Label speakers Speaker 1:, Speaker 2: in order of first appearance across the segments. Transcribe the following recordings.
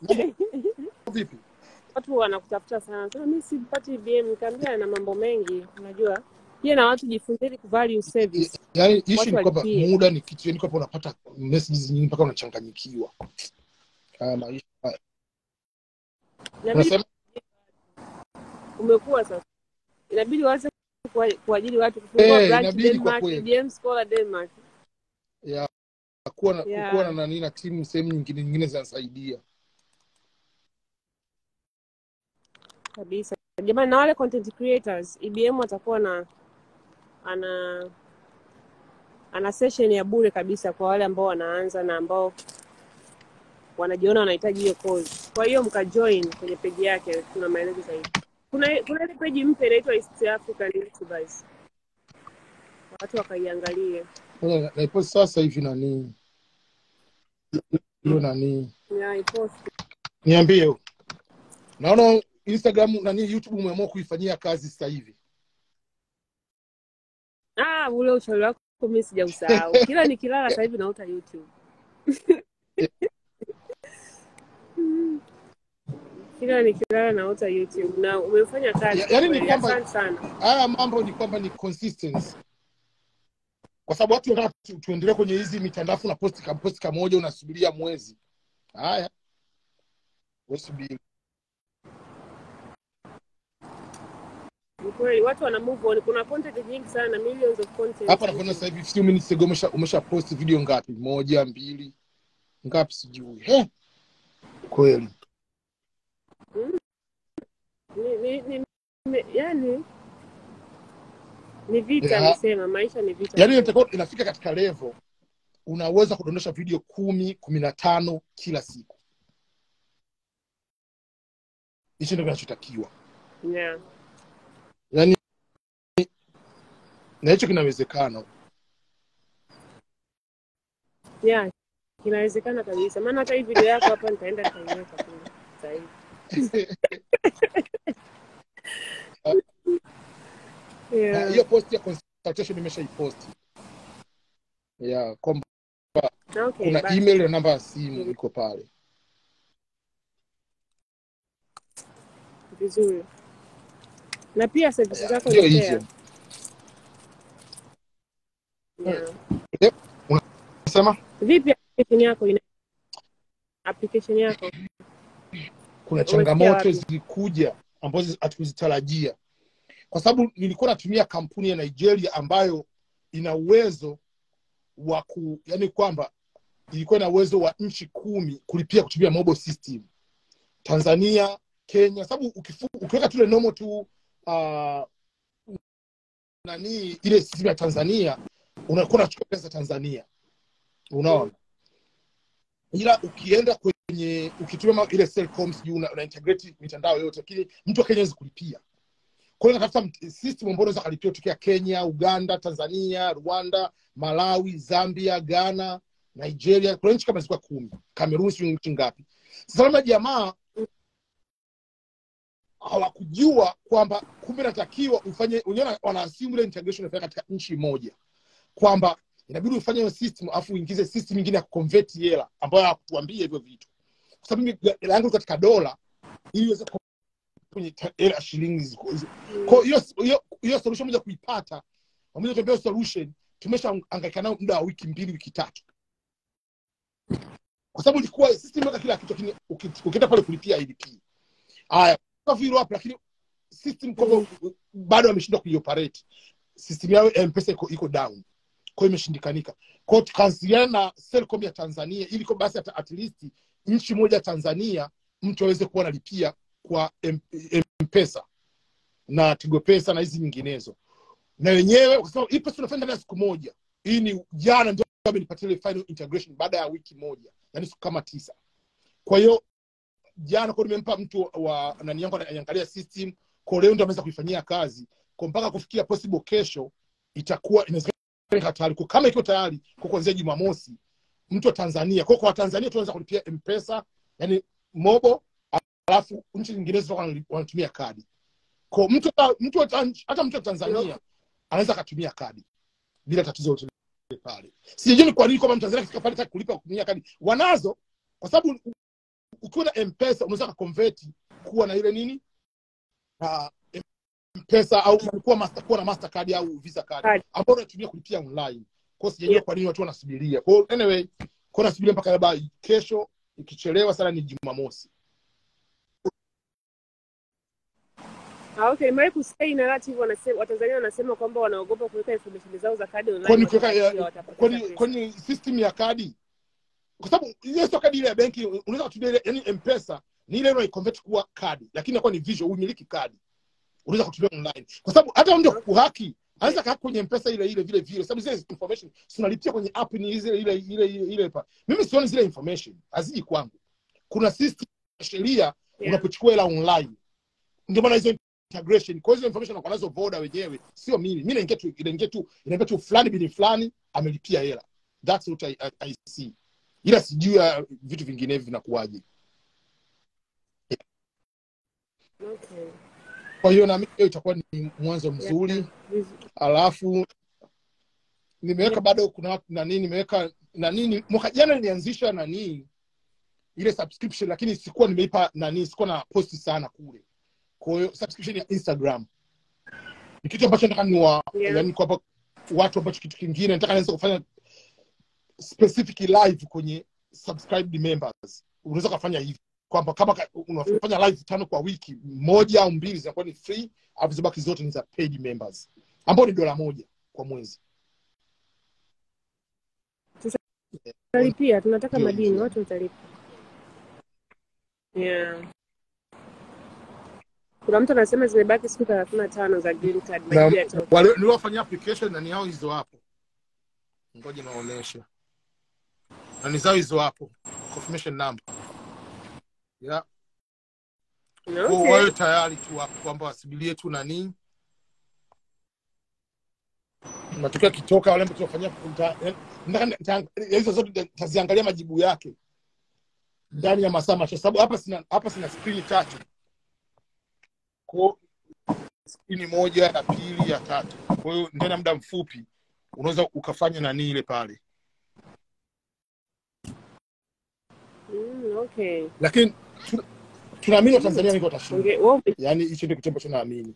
Speaker 1: vipi?
Speaker 2: watu wanakutafuta sana. Sema mi sipati BM, nikaambia na mambo mengi unajua. Pia na watu jifunzeni kuvalue service.
Speaker 1: Yaani issue ni kwamba muda ni kitu, yani kwamba unapata messages nyingi mpaka unachanganyikiwa. Haya maisha.
Speaker 2: Inabidi
Speaker 1: unasema?
Speaker 2: Umekuwa sasa. Inabidi waanze kuajiri watu kufungua
Speaker 1: hey,
Speaker 2: branch Denmark DM Scholar Denmark.
Speaker 1: Ya kuwa na kuwa na nani na timu sehemu nyingine nyingine zinasaidia.
Speaker 2: Kabisa jamani na wale content creators IBM atakuwa na ana ana session ya bure kabisa kwa wale ambao wanaanza na ambao wanajiona wanahitaji hiyo course. Kwa hiyo mkajoin kwenye peji yake, kuna maelezo zaidi. Kuna kuna ile peji mpya inaitwa East African YouTubers, watu wakaiangalie.
Speaker 1: Naipost sasa hivi nani hiyo nani, niambie, naona Instagram nani YouTube umeamua kuifanyia kazi sasa hivi.
Speaker 2: Ah, ule ushauri wako mimi sijausahau. Kila nikilala sasa hivi naota YouTube. Kila nikilala naota YouTube na umefanya kazi
Speaker 1: Yaani ni kwamba haya mambo ni kwamba ni consistency, kwa sababu watu wanataka tu, tuendelee kwenye hizi mitandao, na posti kamposti kamoja unasubiria mwezi. Haya, wewe subiri.
Speaker 2: Ni kweli watu wana move on. Kuna content nyingi sana, millions of content
Speaker 1: Hapa nakuona sasa hivi few minutes ago umesha, umesha post video ngapi? Moja, mbili, ngapi sijui. He, kweli.
Speaker 2: Mm. Ni, ni, ni, ni, yani ni vita
Speaker 1: yeah.
Speaker 2: nisema, maisha ni vita yani
Speaker 1: inatakiwa inafika katika level unaweza kudondosha video kumi, kumi na tano kila siku. Hicho ndio kinachotakiwa.
Speaker 2: Yeah.
Speaker 1: Yaani na hicho kinawezekana.
Speaker 2: Yeah. Kinawezekana kabisa. Maana hata hii video yako hapa nitaenda nitaiweka Yeah.
Speaker 1: hiyo post ya consultation nimeshaiposti. yeah, kwamba
Speaker 2: Okay,
Speaker 1: kuna email na namba ya simu iko pale.
Speaker 2: Vizuri. Na pia zako ni fair.
Speaker 1: hivyo.
Speaker 2: Yeah.
Speaker 1: Yep. Unasema
Speaker 2: Vipi application yako? Ina application yako?
Speaker 1: Kuna changamoto zilikuja ambazo hatukuzitarajia, kwa sababu nilikuwa natumia kampuni ya Nigeria ambayo ina uwezo wa ku, yani kwamba ilikuwa ina uwezo wa nchi kumi kulipia kutumia mobile system. Tanzania, Kenya, sababu ukifu- ukiweka tule nomo tu uh, nani ile system ya Tanzania unakuwa unachukua pesa Tanzania, unaona ila ukienda kwenye ukitumia ile Selcom sijui una, una integrate mitandao yote, lakini mtu wa Kenya hawezi kulipia. Kwa hiyo natafuta system ambayo unaweza kulipia kutoka Kenya, Uganda, Tanzania, Rwanda, Malawi, Zambia, Ghana, Nigeria. Kuna nchi kama zilikuwa kumi, Cameroon sijui nchi ngapi. Sasa labda jamaa hawakujua kwamba kumbe natakiwa ufanye unaona, wanaasimu ile integration inafanya katika nchi moja, kwamba inabidi ufanye hiyo system afu uingize system nyingine ya kuconvert hela ambayo hakutuambia hivyo vitu, kwa sababu mimi hela yangu katika dola ili iweze kwenye hela shilingi hizo. Kwa hiyo hiyo solution moja kuipata, pamoja tuambia solution tumeshaangaika nayo muda wa wiki mbili wiki tatu, kwa sababu ilikuwa system imeweka kila kitu, lakini uki- ukienda pale kulipia IDP haya kwa vile hapo, lakini system kwa bado ameshindwa kuioperate. System yao mpesa iko, iko down kwa imeshindikanika. Kwa hiyo tukawasiliana na Selcom ya Tanzania ili kwa basi at, at least nchi moja ya Tanzania mtu aweze kuwa analipia kwa mpesa na Tigo Pesa na hizi nyinginezo. Na wenyewe kwa sababu hii tunafanya ndani ya siku moja. Hii ni jana ndio amenipatia ile final integration baada ya wiki moja yani siku kama tisa. Kwa hiyo jana kwa nimempa mtu wa nani yangu anaangalia system kwa leo ndio ameweza kuifanyia kazi. Kwa mpaka kufikia possible kesho itakuwa inawezekana tayari kwa kama ikiwa tayari kwa kuanzia Jumamosi mtu wa Tanzania kwa kwa Watanzania tunaweza kulipia M-Pesa yani mobo alafu nchi nyingine zote wanatumia kadi. Kwa mtu mtu wa hata mtu wa Tanzania anaweza akatumia kadi bila tatizo lolote pale. Sijui ni kwa nini kwamba Mtanzania kifika pale kulipa kutumia kadi. Wanazo kwa sababu ukiwa na mpesa unaweza kuconvert kuwa na ile nini? Uh, mpesa au kuwa master, kuwa na mastercard au visa card
Speaker 2: Card.
Speaker 1: ambao unatumia kulipia online kwa hiyo sijajua
Speaker 2: Yeah.
Speaker 1: kwa nini watu wanasubiria kwa hiyo anyway kwa nasubiria mpaka labda kesho ikichelewa sana ni jumamosi
Speaker 2: Ah, okay, nimewahi kusikia hii hivyo wanasema Watanzania wanasema kwamba wanaogopa kuweka information zao za kadi online.
Speaker 1: kwani kuweka kwani kwani system ya kadi kwa sababu ile sio kadi ile ya benki unaweza kutumia ile yani mpesa ni ile unaiconvert kuwa kadi lakini inakuwa ni visual umiliki kadi unaweza kutumia online. Kwa sababu hata mtu kuhaki anaweza kaa kwenye mpesa ile ile vile vile. Sababu zile information tunalipia kwenye app ni zile ile ile ile, pa. mimi sioni zile information haziji kwangu. Kuna system ya sheria
Speaker 2: Yeah.
Speaker 1: unapochukua hela online. Ndio maana hizo integration. Kwa hizo information wako nazo voda wenyewe. Sio mimi. Mimi naingia tu inaingia tu inaingia tu fulani bini fulani amelipia hela. That's what I, I, I see. Ila sijui ya vitu vinginevyo vinakuwaje.
Speaker 2: Okay.
Speaker 1: Kwa hiyo naamini hiyo itakuwa ni mwanzo mzuri. alafu nimeweka bado kuna nani nimeweka nani mwaka jana nilianzisha nani ile subscription lakini sikuwa nimeipa nani sikuwa na posti sana kule. Kwa hiyo subscription ya instagram. Ni kitu ambacho nataka ni wa
Speaker 2: Yeah.
Speaker 1: yani kwa watu ambacho kitu kingine nataka naweza kufanya specific live kwenye subscribed members. Unaweza kufanya hivi kwamba kama ka- unafanya live tano kwa wiki moja au mbili zinakuwa ni free alafu zibaki zote ni za paid members ambao ni dola moja kwa mwezi.
Speaker 2: Tutalipia, tunataka
Speaker 1: Ndio,
Speaker 2: madini, watu watalipa. Yeah. Kuna mtu anasema zimebaki siku thelathini na tano za green card.
Speaker 1: Na
Speaker 2: majibu yatoke.
Speaker 1: wale niliowafanyia application na ni hao hizo hapo. Ngoja naonyesha na ni zao hizo hapo. Confirmation number yeah. Kwa
Speaker 2: Okay.
Speaker 1: wawe tayari tu kwamba wasubirie tu nani matokeo yakitoka wale ambao tunafanyia nita- nataka hizo zote taziangalia majibu yake ndani ya masaa machache sababu hapa sina hapa sina skrini tatu kwa skrini moja ya pili ya tatu kwa hiyo ndani ya muda mfupi unaweza ukafanya nani ile pale
Speaker 2: Mm, okay.
Speaker 1: lakini tunaamini watanzania wengi watashinda yaani hicho ndio kitu ambacho naamini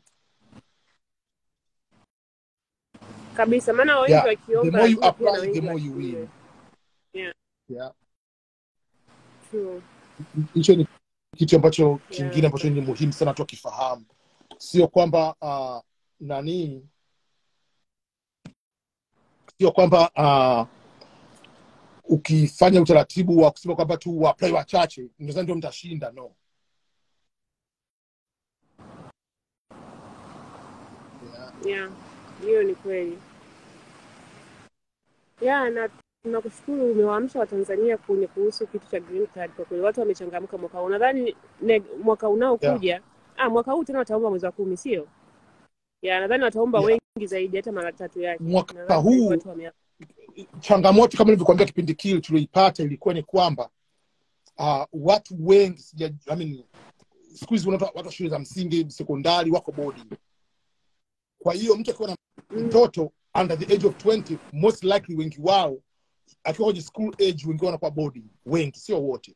Speaker 2: kabisa maana wengi
Speaker 1: Yeah, the
Speaker 2: wakiomba
Speaker 1: more you apply, the more you win. yeah. Yeah.
Speaker 2: True.
Speaker 1: hicho ni kitu ambacho
Speaker 2: Yeah.
Speaker 1: kingine ambacho ni muhimu sana watu wakifahamu sio kwamba uh, nani sio kwamba uh, ukifanya utaratibu wa kusema kwamba tu waplai wachache nazani ndio mtashinda no yeah.
Speaker 2: Yeah, hiyo ni kweli. Yeah, na tunakushukuru umewaamsha Watanzania kwenye kuhusu kitu cha green card. Kwa kweli watu wamechangamka mwaka huu. Nadhani mwaka unaokuja ah, mwaka huu tena wataomba mwezi wa kumi, sio? Yeah, nadhani wataomba
Speaker 1: Yeah.
Speaker 2: wengi zaidi hata mara tatu yake.
Speaker 1: mwaka huu
Speaker 2: watu wame-
Speaker 1: changamoto kama nilivyokuambia kipindi kile tulioipata ilikuwa ni kwamba uh, watu wengi sija, I mean, siku hizi watu wa shule za msingi sekondari wako boarding kwa hiyo mtu akiwa na mtoto under the age of 20 most likely wengi wao akiwa kwenye school age wengi wanakuwa boarding wengi sio wote.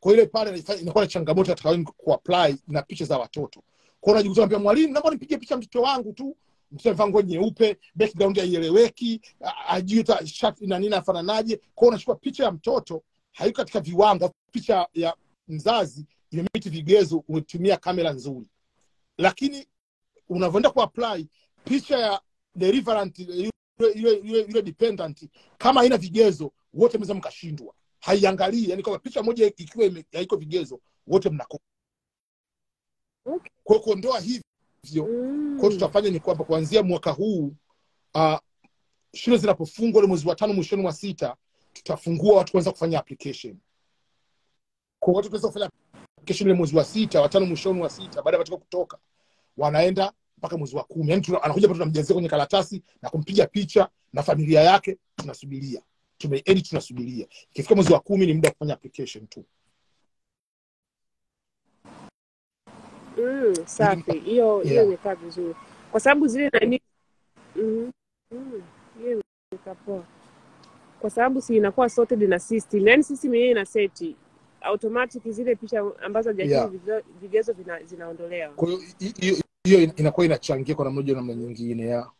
Speaker 1: Kwa ile pale inakuwa na changamoto katika kuapply na picha za watoto. Kwa hiyo unajikuta mwalimu naomba nipige picha mtoto wangu tu amevaa nguo nyeupe background haieleweki ajui ta shati na nini afananaje. Kwao unachukua picha ya mtoto haiko katika viwango picha ya mzazi imemiti vigezo umetumia kamera nzuri. Lakini unavyoenda kuapply picha ya deliverant yule yule yule yule dependent kama haina vigezo wote mnaweza mkashindwa. Haiangalii yani kwamba picha moja ikiwa haiko vigezo wote mnako
Speaker 2: Okay.
Speaker 1: kwa kuondoa kuondoa hivyo
Speaker 2: mm,
Speaker 1: kwa tutafanya ni kwamba kuanzia mwaka huu uh, shule zinapofungwa ule mwezi wa tano mwishoni mwa sita tutafungua watu kuanza kufanya application. Kwa watu kuweza kufanya application ile mwezi wa sita watano mwishoni wa sita baada ya matokeo kutoka wanaenda mpaka mwezi wa kumi. Yani anakuja pa tunamjazia kwenye karatasi na kumpiga picha na familia yake tunasubiria. Tumeedit tunasubiria. Ikifika mwezi wa kumi ni muda wa kufanya application tu
Speaker 2: mm, safi. Hiyo hiyo
Speaker 1: Yeah.
Speaker 2: imekaa vizuri kwa sababu zile nani mm, mm, hiyo imekaa poa kwa sababu si inakuwa sorted na system, yani system yenyewe ina seti automatic zile picha ambazo hajakidhi
Speaker 1: Yeah.
Speaker 2: vigezo- vina, zinaondolewa.
Speaker 1: kwa hiyo hiyo inakuwa inachangia kwa namna moja namna nyingine ya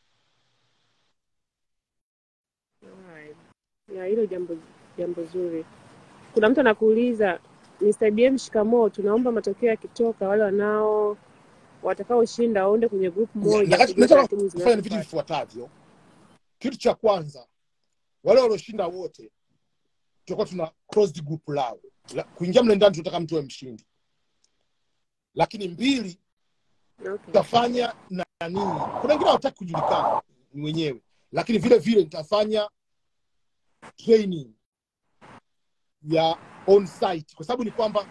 Speaker 2: Ya, hilo jambo jambo zuri. Kuna mtu anakuuliza Mr. BM shikamoo, tunaomba matokeo yakitoka wale wanao watakaoshinda waende kwenye group moja.
Speaker 1: vitu vifuatavyo. Kitu cha kwanza wale walioshinda wote tutakuwa tuna closed group lao. La, kuingia mle ndani tunataka mtu mshindi. Lakini mbili
Speaker 2: Okay.
Speaker 1: tutafanya na na nini kuna wengine hawataki kujulikana ni wenyewe. Lakini vile vile nitafanya training ya on site. Kwa sababu ni kwamba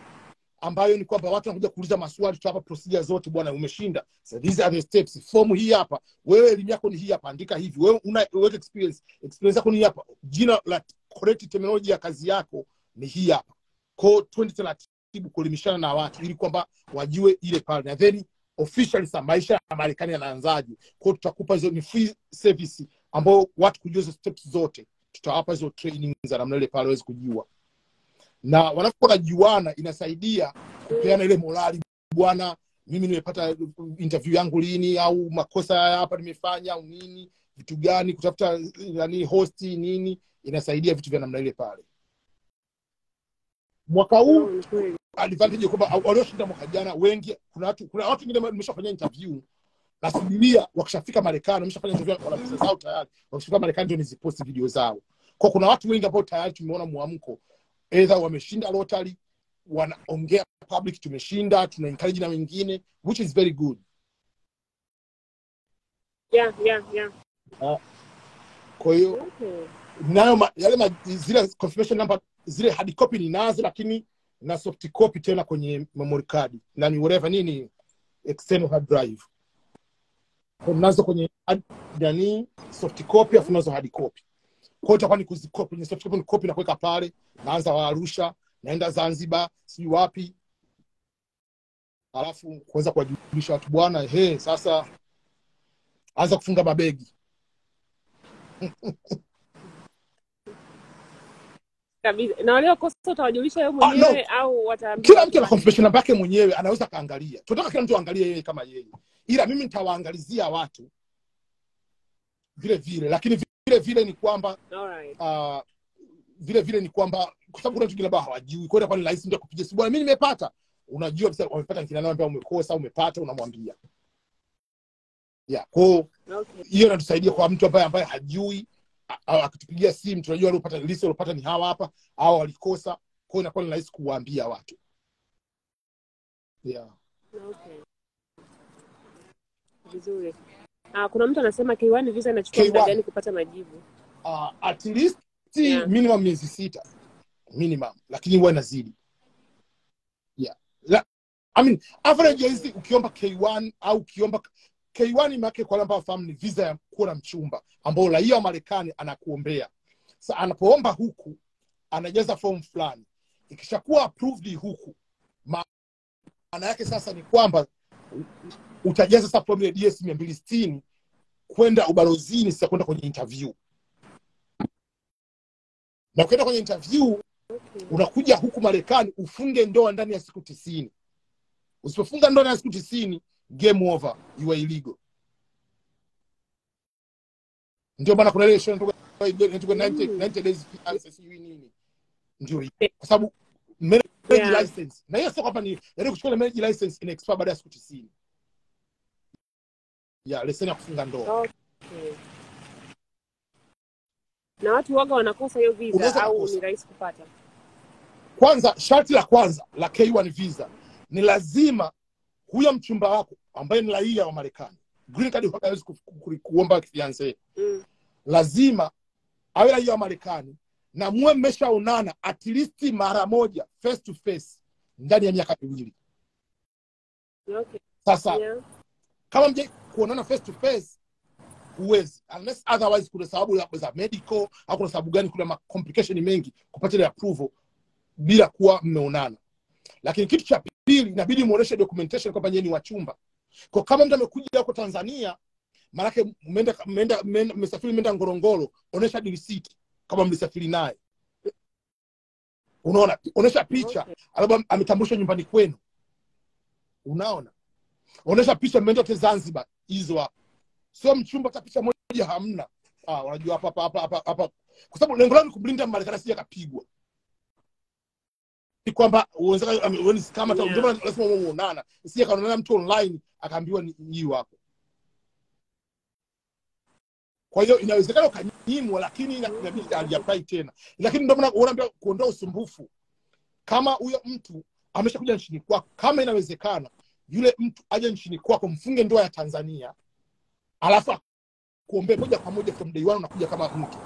Speaker 1: ambayo ni kwamba watu wanakuja kuuliza maswali tu hapa, procedure zote bwana umeshinda? So these are the steps. Form hii hapa wewe elimu yako ni hii hapa andika hivi. Wewe una work experience. Experience yako ni hapa. Jina la correct terminology ya kazi yako ni hii hapa. Ko twende taratibu kuelimishana na watu ili kwamba wajue ile pale. Na then officially sa maisha ya Marekani yanaanzaje. Kwa tutakupa hizo ni free service ambao watu kujua hizo steps zote, tutawapa hizo training za namna ile pale waweze kujua, na wanapokuwa najuana inasaidia kupeana ile morali, bwana, mimi nimepata interview yangu lini, au makosa hapa nimefanya au nini, vitu gani, kutafuta nani host nini, inasaidia vitu vya namna ile pale. Mwaka huu advantage kwamba walioshinda mwaka jana wengi, kuna watu kuna watu wengine nimeshafanya interview. Nasubiria wakishafika Marekani, wameshafanya interview, wana pesa zao tayari, wakishafika Marekani ndio niziposti video zao. Kwa kuna watu wengi ambao tayari tumeona mwamko, either wameshinda lottery, wanaongea public, tumeshinda, tuna encourage na wengine, which is very good.
Speaker 2: Yeah, yeah, yeah.
Speaker 1: Kwa hiyo
Speaker 2: Okay.
Speaker 1: nayo ma, yale ma, zile confirmation number zile hard copy ninazo, lakini na soft copy tena kwenye memory card na ni whatever nini external hard drive nazo kwenye nani soft copy afu nazo hard copy. Kwa hiyo itakuwa ni kuzikopi kwenye soft copy ni copy na kuweka pale, naanza wa Arusha, naenda Zanzibar, sijui wapi, alafu kuweza kuwajulisha watu bwana, he, sasa anza kufunga mabegi.
Speaker 2: Na waliokosa utawajulisha wewe
Speaker 1: Ah, no.
Speaker 2: au wataambiwa?
Speaker 1: kila mtu ana confession namba yake mwenyewe anaweza kaangalia. tunataka kila mtu aangalie yeye kama yeye ila mimi nitawaangalizia watu vile vile lakini vile ni kwamba uh, vile vile ni kwamba kwa sababu kuna wengine ambao hawajui kwa hiyo ni rahisi mtu akupigia simu bwana mimi nimepata unajua kabisa wamepata kina nani ambao umekosa umepata unamwambia yeah kwa hiyo
Speaker 2: Okay.
Speaker 1: hiyo inatusaidia kwa mtu ambaye ambaye hajui akitupigia simu tunajua alipata list aliopata ni hawa hapa au walikosa kwa hiyo inakuwa ni rahisi kuwaambia watu yeah
Speaker 2: Okay. Vizuri. Ah, kuna mtu anasema K1 visa inachukua muda
Speaker 1: K1.
Speaker 2: gani kupata majibu?
Speaker 1: uh, at least
Speaker 2: Yeah.
Speaker 1: minimum miezi sita minimum lakini huwa inazidi yeah. La, I mean, average hizi ukiomba K1 au ukiomba K1 maake kwa namba fahamu ni visa ya kuwa na mchumba ambao raia wa Marekani anakuombea. Sasa anapoomba huku anajaza form fulani, ikishakuwa approved huku, maana yake sasa ni kwamba utajaza sasa fomu ya DS mia mbili sitini kwenda ubalozini, sasa kwenda kwenye interview na ukienda kwenye interview
Speaker 2: Okay.
Speaker 1: unakuja huku Marekani ufunge ndoa ndani ya siku tisini. Usipofunga ndoa ndani ya siku tisini, game over, you are illegal. Ndio maana kuna ile show inatoka inatoka 90
Speaker 2: Mm.
Speaker 1: 90 days fiance sijui nini, ndio kwa sababu marriage license na hiyo sio kwamba ni yaani kuchukua marriage license ina expire baada ya siku tisini ya leseni ya kufunga ndoa.
Speaker 2: Okay. Na watu waga wanakosa hiyo visa au ni rahisi kupata?
Speaker 1: Kwanza, sharti la kwanza la K1 visa ni lazima huyo mchumba wako ambaye ni raia wa Marekani, green card hawezi ku- ku- kuomba fiance,
Speaker 2: Mm.
Speaker 1: lazima awe raia wa Marekani na muwe mmeshaonana at least mara moja face to face ndani ya miaka miwili.
Speaker 2: Okay.
Speaker 1: Sasa
Speaker 2: Yeah.
Speaker 1: kama mje kuonana face to face huwezi, unless otherwise kuna sababu za medical au kuna sababu gani, kuna complication mengi kupata ile approval bila kuwa mmeonana. Lakini kitu cha pili, inabidi muoneshe documentation kwamba nyinyi ni wachumba. Kwa kama mtu amekuja huko Tanzania, maanake mmeenda mmeenda mmesafiri mmeenda Ngorongoro, onesha receipt kama mlisafiri naye. unaona onesha picha
Speaker 2: Okay.
Speaker 1: labda ametambulishwa nyumbani kwenu unaona onesha picha mmeenda zanzibar hizo hapo sio mchumba hata picha moja hamna. Ah, unajua hapa hapa hapa hapa hapa. Kwa sababu lengo lao ni kumlinda marekani sija kapigwa. Ni kwamba uwezeka wewe kama
Speaker 2: Yeah.
Speaker 1: ndio lazima muonana sija kaonana mtu online akaambiwa ni yeye wako. kwa hiyo inawezekana ukanyimwa lakini ina- inabidi aliapply tena. Lakini ndio maana unaambia kuondoa usumbufu. Kama huyo mtu ameshakuja nchini kwako kama inawezekana yule mtu aje nchini kwako mfunge ndoa ya tanzania alafu kuombea moja kwa moja from day one unakuja kama mtu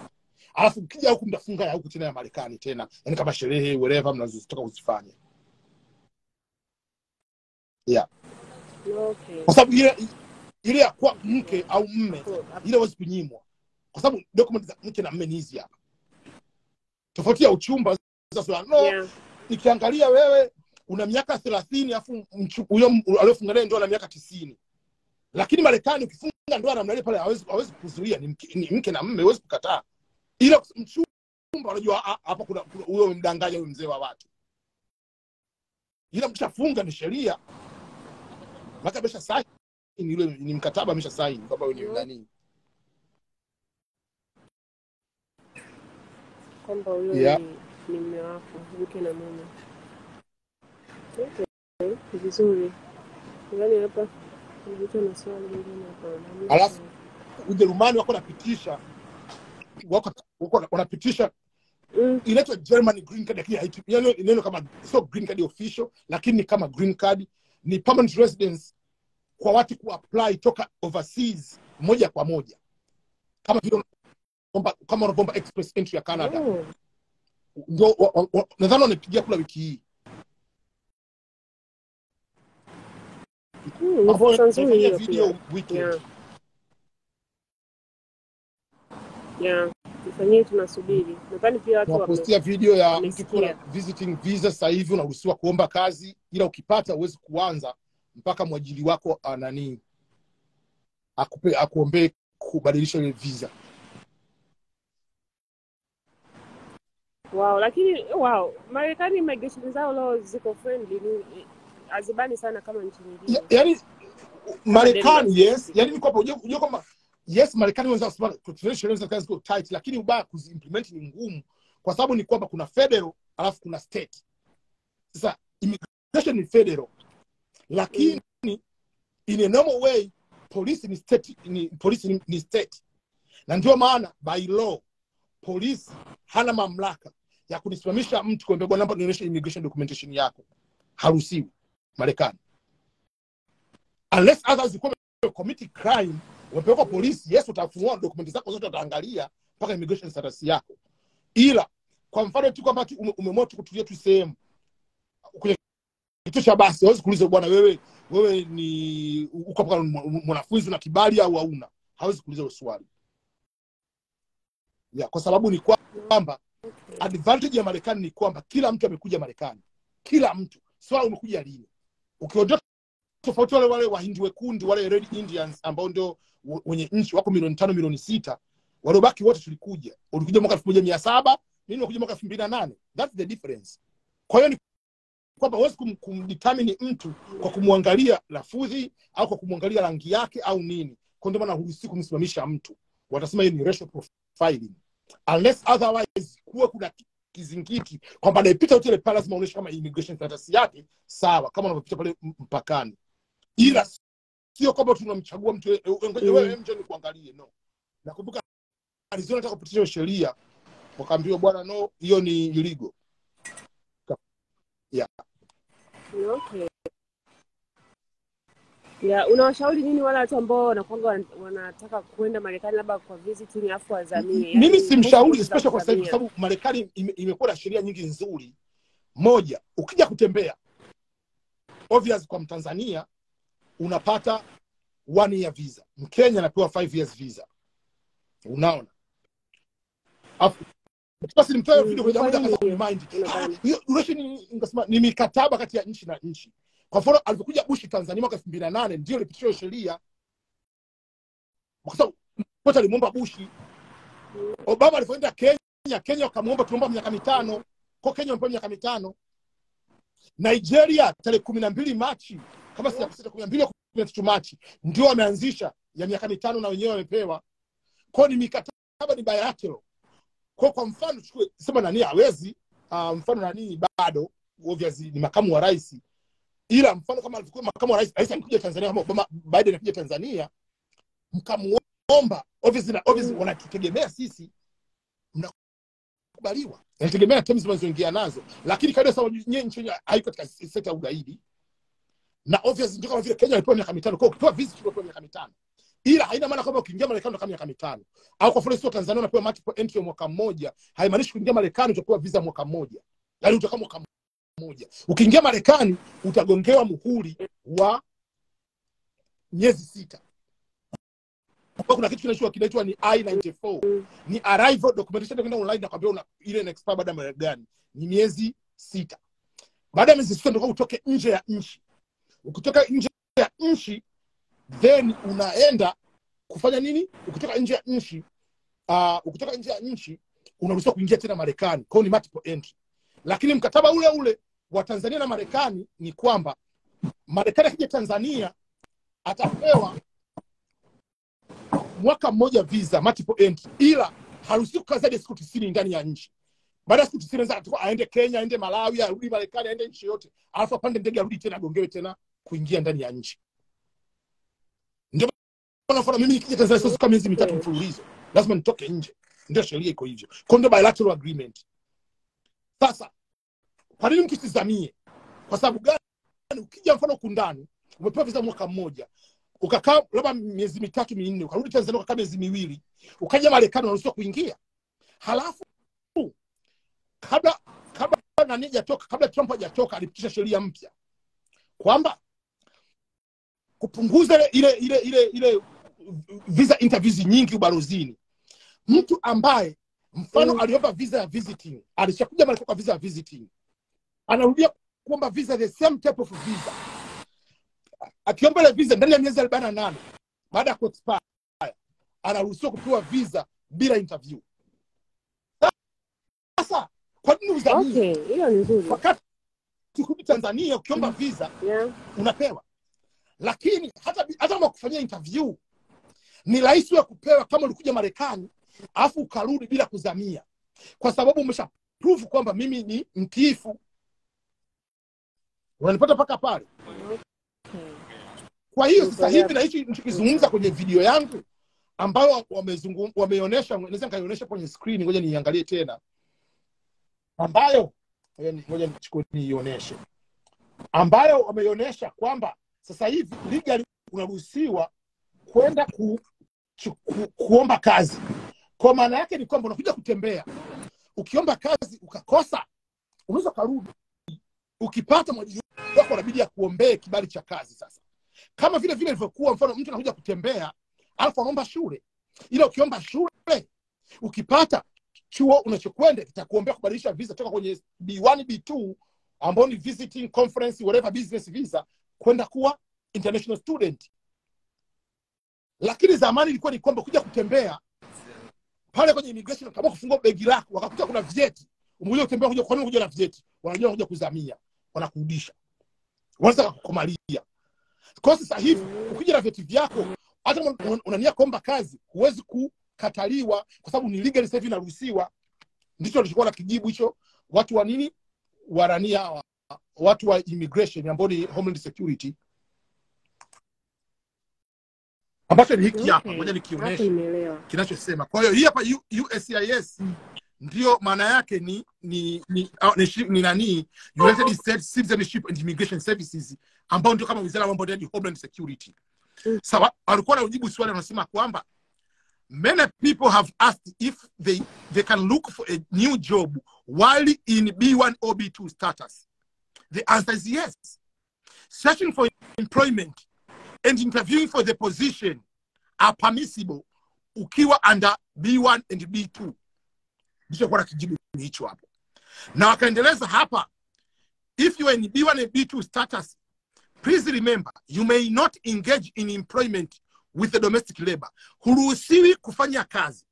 Speaker 1: alafu ukija huku mtafunga ya huku tena ya marekani tena yani kama sherehe wherever mnazotaka kuzifanya yeah.
Speaker 2: Okay.
Speaker 1: kwa sababu ile ile ya kwa mke au mme ile huwezi kunyimwa kwa sababu document za mke na mme ni hizi hapa tofauti ya uchumba sasa no
Speaker 2: Yeah.
Speaker 1: nikiangalia wewe una miaka thelathini afu huyo aliofunga naye ndoa na miaka tisini lakini marekani ukifunga ndoa namna ile pale hawezi hawezi kuzuia ni mke, ni mke na mme huwezi kukataa ila mchumba unajua ah, hapa kuna huyo umemdanganya huyo mzee wa watu ila mkishafunga ni sheria maka amesha saini ile ni mkataba amesha saini kwamba wewe ni
Speaker 2: Mhm.
Speaker 1: nani
Speaker 2: kwamba huyo
Speaker 1: Yeah.
Speaker 2: ni, mme wako mke na mume. Vizuri. Nadhani hapa kuna mtu swali lingine hapa
Speaker 1: Alafu- ujerumani wako napitisha wako wanapitisha
Speaker 2: Mm,
Speaker 1: inaitwa German green card lakini neno neno kama sio green card official lakini ni kama green card ni permanent residence kwa watu kuapply toka overseas moja kwa moja. Kama vile kama unaomba express entry ya Canada.
Speaker 2: Oh,
Speaker 1: ndio nadhani wanapigia kula wiki hii
Speaker 2: mm, ni fursa nzuri hiyo
Speaker 1: video weekend.
Speaker 2: Yeah. yeah. ifanyie tunasubiri nadhani pia watu wame
Speaker 1: video ya mtu kuna visiting visa sasa hivi unaruhusiwa kuomba kazi ila ukipata uwezi kuanza mpaka mwajili wako anani akupe akuombee kubadilisha ile visa.
Speaker 2: Wow lakini wow marekani migration zao leo ziko friendly ni hazibani sana kama nchi nyingine.
Speaker 1: Yaani marekani yes. yaani ni kwamba unajua kwamba yes marekani wanaweza kusema tunazo sheria za kazi ziko tight lakini ubaya kuziimplement ni ngumu kwa sababu ni kwamba kuna federal alafu kuna state. Sasa immigration ni federal. Lakini mm. in a normal way polisi ni state ni polisi ni, ni state. Na ndio maana by law polisi hana mamlaka ya kunisimamisha mtu kwa bwana naomba nionyeshe immigration documentation yako. Haruhusiwi marekani. Unless others ilikuwa commit crime wamepelekwa polisi yes utafungua dokumenti zako zote wataangalia mpaka immigration status yako. Ila kwa mfano tu kwamba umeamua tu kutulia tu sehemu kwenye kituo cha basi hawezi kuuliza bwana wewe wewe ni uko mwa- mwanafunzi una kibali au hauna? Hawezi kuuliza hilo swali. Ya kwa sababu ni kwamba advantage ya marekani ni kwamba kila mtu amekuja marekani. Kila mtu. Swala umekuja lini ukiondoa tofauti wale wale wahindi wekundu wale red indians ambao ndio wenye nchi wako milioni tano milioni sita waliobaki wote tulikuja. Ulikuja mwaka elfu moja mia saba mimi nimekuja mwaka elfu mbili na nane. Thats the difference. Kwa hiyo ni kwamba huwezi kum, kumdetermine mtu kwa kumwangalia lafudhi au kwa kumwangalia rangi yake au nini. Kwa ndio maana huruhusi kumsimamisha mtu. Watasema hiyo ni racial profiling. Unless otherwise kuwe kuna kizingiti kwamba anayepita yote ile pale lazima uonyeshe kama immigration status yake sawa kama unavyopita pale mpakani ila sio kwamba tunamchagua mtu eh, eh, ngoja
Speaker 2: Mm.
Speaker 1: wewe mje ni kuangalie no nakumbuka Arizona nataka kupitisha sheria wakaambiwa bwana no hiyo ni iligo yeah.
Speaker 2: Okay. Yeah, unawashauri nini wale watu ambao wanakwanga wan- wanataka kwenda Marekani labda kwa visiting afu wazamie?
Speaker 1: mimi
Speaker 2: Yaani,
Speaker 1: simshauri especially kwa sasa hivi kwa sababu marekani ime- imekuwa na sheria nyingi nzuri. Moja ukija kutembea obvious kwa mtanzania unapata one year visa. Mkenya anapewa five years visa. Unaona? Afu- basi nimtoe
Speaker 2: Mm,
Speaker 1: video
Speaker 2: kwa nini?
Speaker 1: kasa remind hiyo duration ni- nikasema ni mikataba kati ya nchi na nchi kwa mfano alivyokuja bushi tanzania mwaka elfu mbili na nane ndio ilipitisha hiyo sheria kwa sababu wote alimwomba bushi obama alivyoenda kenya kenya wakamwomba tuomba miaka mitano kwa Kenya wamepewa miaka mitano. Nigeria tarehe kumi na mbili Machi kama sijakosea, kumi na mbili Machi ndio wameanzisha ya miaka mitano na wenyewe wamepewa. Kwa ni mikataba ni bilateral. Kwa kwa mfano chukue sema nani hawezi uh, mfano nani bado obviously ni makamu wa rais, ila mfano kama alivyokuwa makamu wa rais, rais alikuja Tanzania kama Obama, Biden alikuja Tanzania, mkamuomba obviously na obviously wanatutegemea sisi, mnakubaliwa, inategemea terms mnazoingia nazo, lakini kadri sawa, nyenye nchi haiko katika sekta ya ugaidi. Na obviously ndio kama vile Kenya ilipewa miaka mitano, kwa ukipewa visa tunapewa miaka mitano, ila haina maana kwamba ukiingia Marekani unakaa miaka mitano, au kwa fulani sio Tanzania unapewa multiple entry mwaka mmoja, haimaanishi kuingia Marekani utapewa visa mwaka mmoja, yaani utakaa mwaka mmoja. Ukiingia Marekani utagongewa muhuri wa miezi sita. Kwa kuna kitu kinaitwa kinaitwa ni I94 ni arrival documentation, kwenda online na kwambia una ile next expire baada ya gani, ni miezi sita. Baada ya miezi sita ndio utoke nje ya nchi. Ukitoka nje ya nchi then unaenda kufanya nini? Ukitoka nje ya nchi uh, ukitoka nje ya nchi unaruhusiwa kuingia tena Marekani. Kwa hiyo ni multiple entry, lakini mkataba ule ule wa Tanzania na Marekani ni kwamba Marekani akija Tanzania atapewa mwaka mmoja visa multiple entry, ila haruhusiwi kukaa zaidi ya siku tisini ndani ya nchi. Baada ya siku tisini anaweza aende Kenya, aende Malawi, arudi Marekani, aende nchi yote, alafu apande ndege arudi tena agongewe tena kuingia ndani ya nchi. Ndio maana mimi nikija Tanzania siwezi kukaa miezi mitatu mfululizo, lazima nitoke nje. Ndio sheria iko hivyo, kwa ndio bilateral agreement. Sasa kwa nini mkitizamie? Kwa sababu gani? Ukija mfano kundani umepewa visa mwaka mmoja, ukakaa labda miezi mitatu minne, ukarudi Tanzania ukakaa miezi miwili, ukaja Marekani unaruhusiwa kuingia, halafu kabla kabla nani hajatoka, kabla Trump hajatoka, alipitisha sheria mpya kwamba kupunguza ile ile ile ile visa interviews nyingi ubalozini. Mtu ambaye mfano
Speaker 2: Mm.
Speaker 1: aliomba visa ya visiting, alishakuja Marekani kwa visa ya visiting, anarudia kuomba visa the same type of visa, akiomba ile visa ndani ya miezi arobaini na nane baada ya kuexpire, anaruhusiwa kupewa visa bila interview. Sasa kwa nini uzamie
Speaker 2: Okay, hiyo ni nzuri.
Speaker 1: wakati kurudi Tanzania ukiomba visa
Speaker 2: Yeah.
Speaker 1: unapewa, lakini hata hata kama kufanyia interview ni rahisi ya kupewa kama ulikuja Marekani alafu ukarudi bila kuzamia, kwa sababu umesha prove kwamba mimi ni mtiifu. Unanipata mpaka pale? Kwa hiyo sasa hivi na hichi nichokizungumza kwenye video yangu ambayo wameonyesha, naweza nikaionyesha kwenye skrini ngoja niiangalie tena, ambayo ngoja ni- nichukue niionyeshe, ambayo wameionyesha kwamba sasa hivi legally unaruhusiwa kwenda ku, ku, ku, kuomba kazi. Kwa maana yake ni kwamba unakuja kutembea, ukiomba kazi ukakosa, unaweza ukarudi. Ukipata mwajiri wako anabidi akuombee kibali cha kazi sasa. Kama vile vile ilivyokuwa mfano mtu anakuja kutembea alafu anaomba shule. Ila ukiomba shule ukipata chuo unachokwenda kitakuombea kubadilisha visa toka kwenye b1 b2 ambao ni visiting conference whatever business visa kwenda kuwa international student. Lakini zamani ilikuwa ni kwamba kuja kutembea pale kwenye immigration kama kufungua begi lako wakakuta kuna vyeti umekuja kutembea kuja kwa nini kuja na vyeti wanajua kuja kuzamia wanakurudisha. Wanaweza kukumalia. Kwa hiyo sasa hivi ukija na vyeti vyako hata unania kuomba kazi huwezi kukataliwa kwa sababu ni legal sasa hivi inaruhusiwa. Ndicho alichokuwa na kijibu hicho watu wa nini? Warania hawa? Watu wa immigration ambao ni homeland security. Ambacho ni hiki hapa ngoja nikionyeshe kinachosema. Kwa hiyo hii hapa USCIS ndio maana yake ni ni ni, au, ni, ni nani United States Citizenship and Immigration Services ambao ndio kama wizara ya mambo ya Homeland Security. Sawa, swali kwamba many people have asked if they they can look for a new job while in B1 or B2 status. The answer is yes. Searching for employment and interviewing for the position are permissible ukiwa under B1 and B2. Ndicho kwa kijibu ni hicho hapo, na wakaendeleza hapa, if you are in B1 and B2 status, please remember you may not engage in employment with the domestic labor. Huruhusiwi kufanya kazi,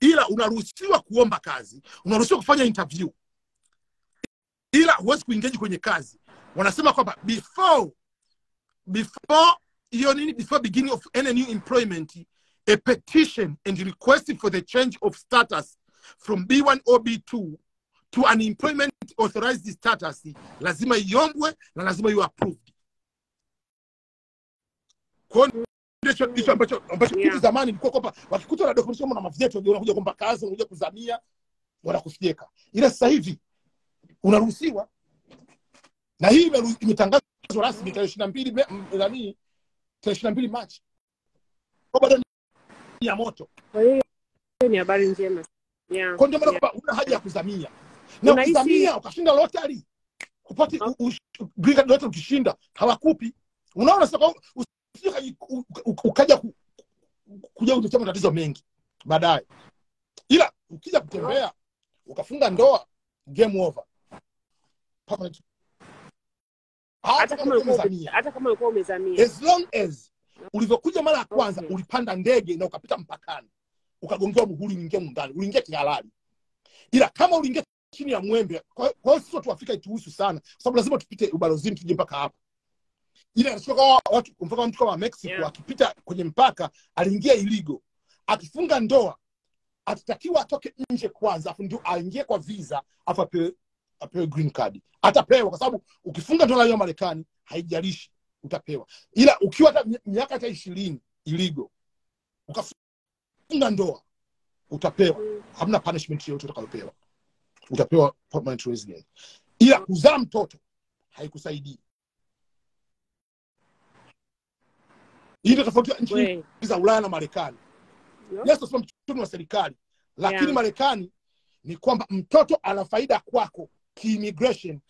Speaker 1: ila unaruhusiwa kuomba kazi, unaruhusiwa kufanya interview. Ila huwezi kuingeji kwenye kazi. Wanasema kwamba before before hiyo nini before beginning of any new employment a petition and request for the change of status from b1 or b2 to an employment authorized status lazima iombwe na lazima iwe approved. Kwa ndicho ndicho ambacho ambacho
Speaker 2: Yeah.
Speaker 1: zamani ilikuwa kwamba wakikuta na documentation na mavyeti kwamba kazi unakuja kuzamia wanakufyeka ila sasa hivi unaruhusiwa. Na hii imetangazwa rasmi tarehe ishirini na mbili nani? Tarehe ishirini na mbili Machi kwa bado ni ya moto.
Speaker 2: Kwa hiyo ni habari njema. Yeah.
Speaker 1: kwa ndio maana
Speaker 2: yeah.
Speaker 1: una haja ya kuzamia na
Speaker 2: Unaisi...
Speaker 1: ukizamia ukashinda lotari kupati u- green card lotari ukishinda hawakupi unaona sasa kwa- usije ukaja kuja kutetea matatizo mengi baadaye ila ukija kutembea ukafunga ndoa game over Permanent. hata kama
Speaker 2: ulikuwa
Speaker 1: umezamia. as long as ulivyokuja mara ya kwanza
Speaker 2: Okay.
Speaker 1: ulipanda ndege na ukapita mpakani ukagongewa muhuri uingie mundani uliingia kihalali. Ila kama uliingia chini ya mwembe kwa hiyo sisi watu wa afrika ituhusu sana kwa sababu lazima tupite ubalozini tuje mpaka hapa. Ila inachukua kwa watu mfano mtu kama mexico
Speaker 2: Yeah.
Speaker 1: akipita kwenye mpaka aliingia iligo akifunga ndoa atatakiwa atoke nje kwanza afu ndio aingie kwa visa afu apewe apewe green card. Atapewa kwa sababu ukifunga ndoa hiyo marekani haijalishi utapewa. Ila ukiwa hata miaka hata ishirini iligo ukafunga ndoa utapewa. Hamna punishment yoyote utakayopewa. Utapewa permanent resident. Ila kuzaa mtoto haikusaidii. Hii ndio tofauti ya nchi za ulaya na marekani. Yes tunasema ni wa serikali. Lakini
Speaker 2: Yeah.
Speaker 1: marekani ni kwamba mtoto ana faida kwako kiimmigration.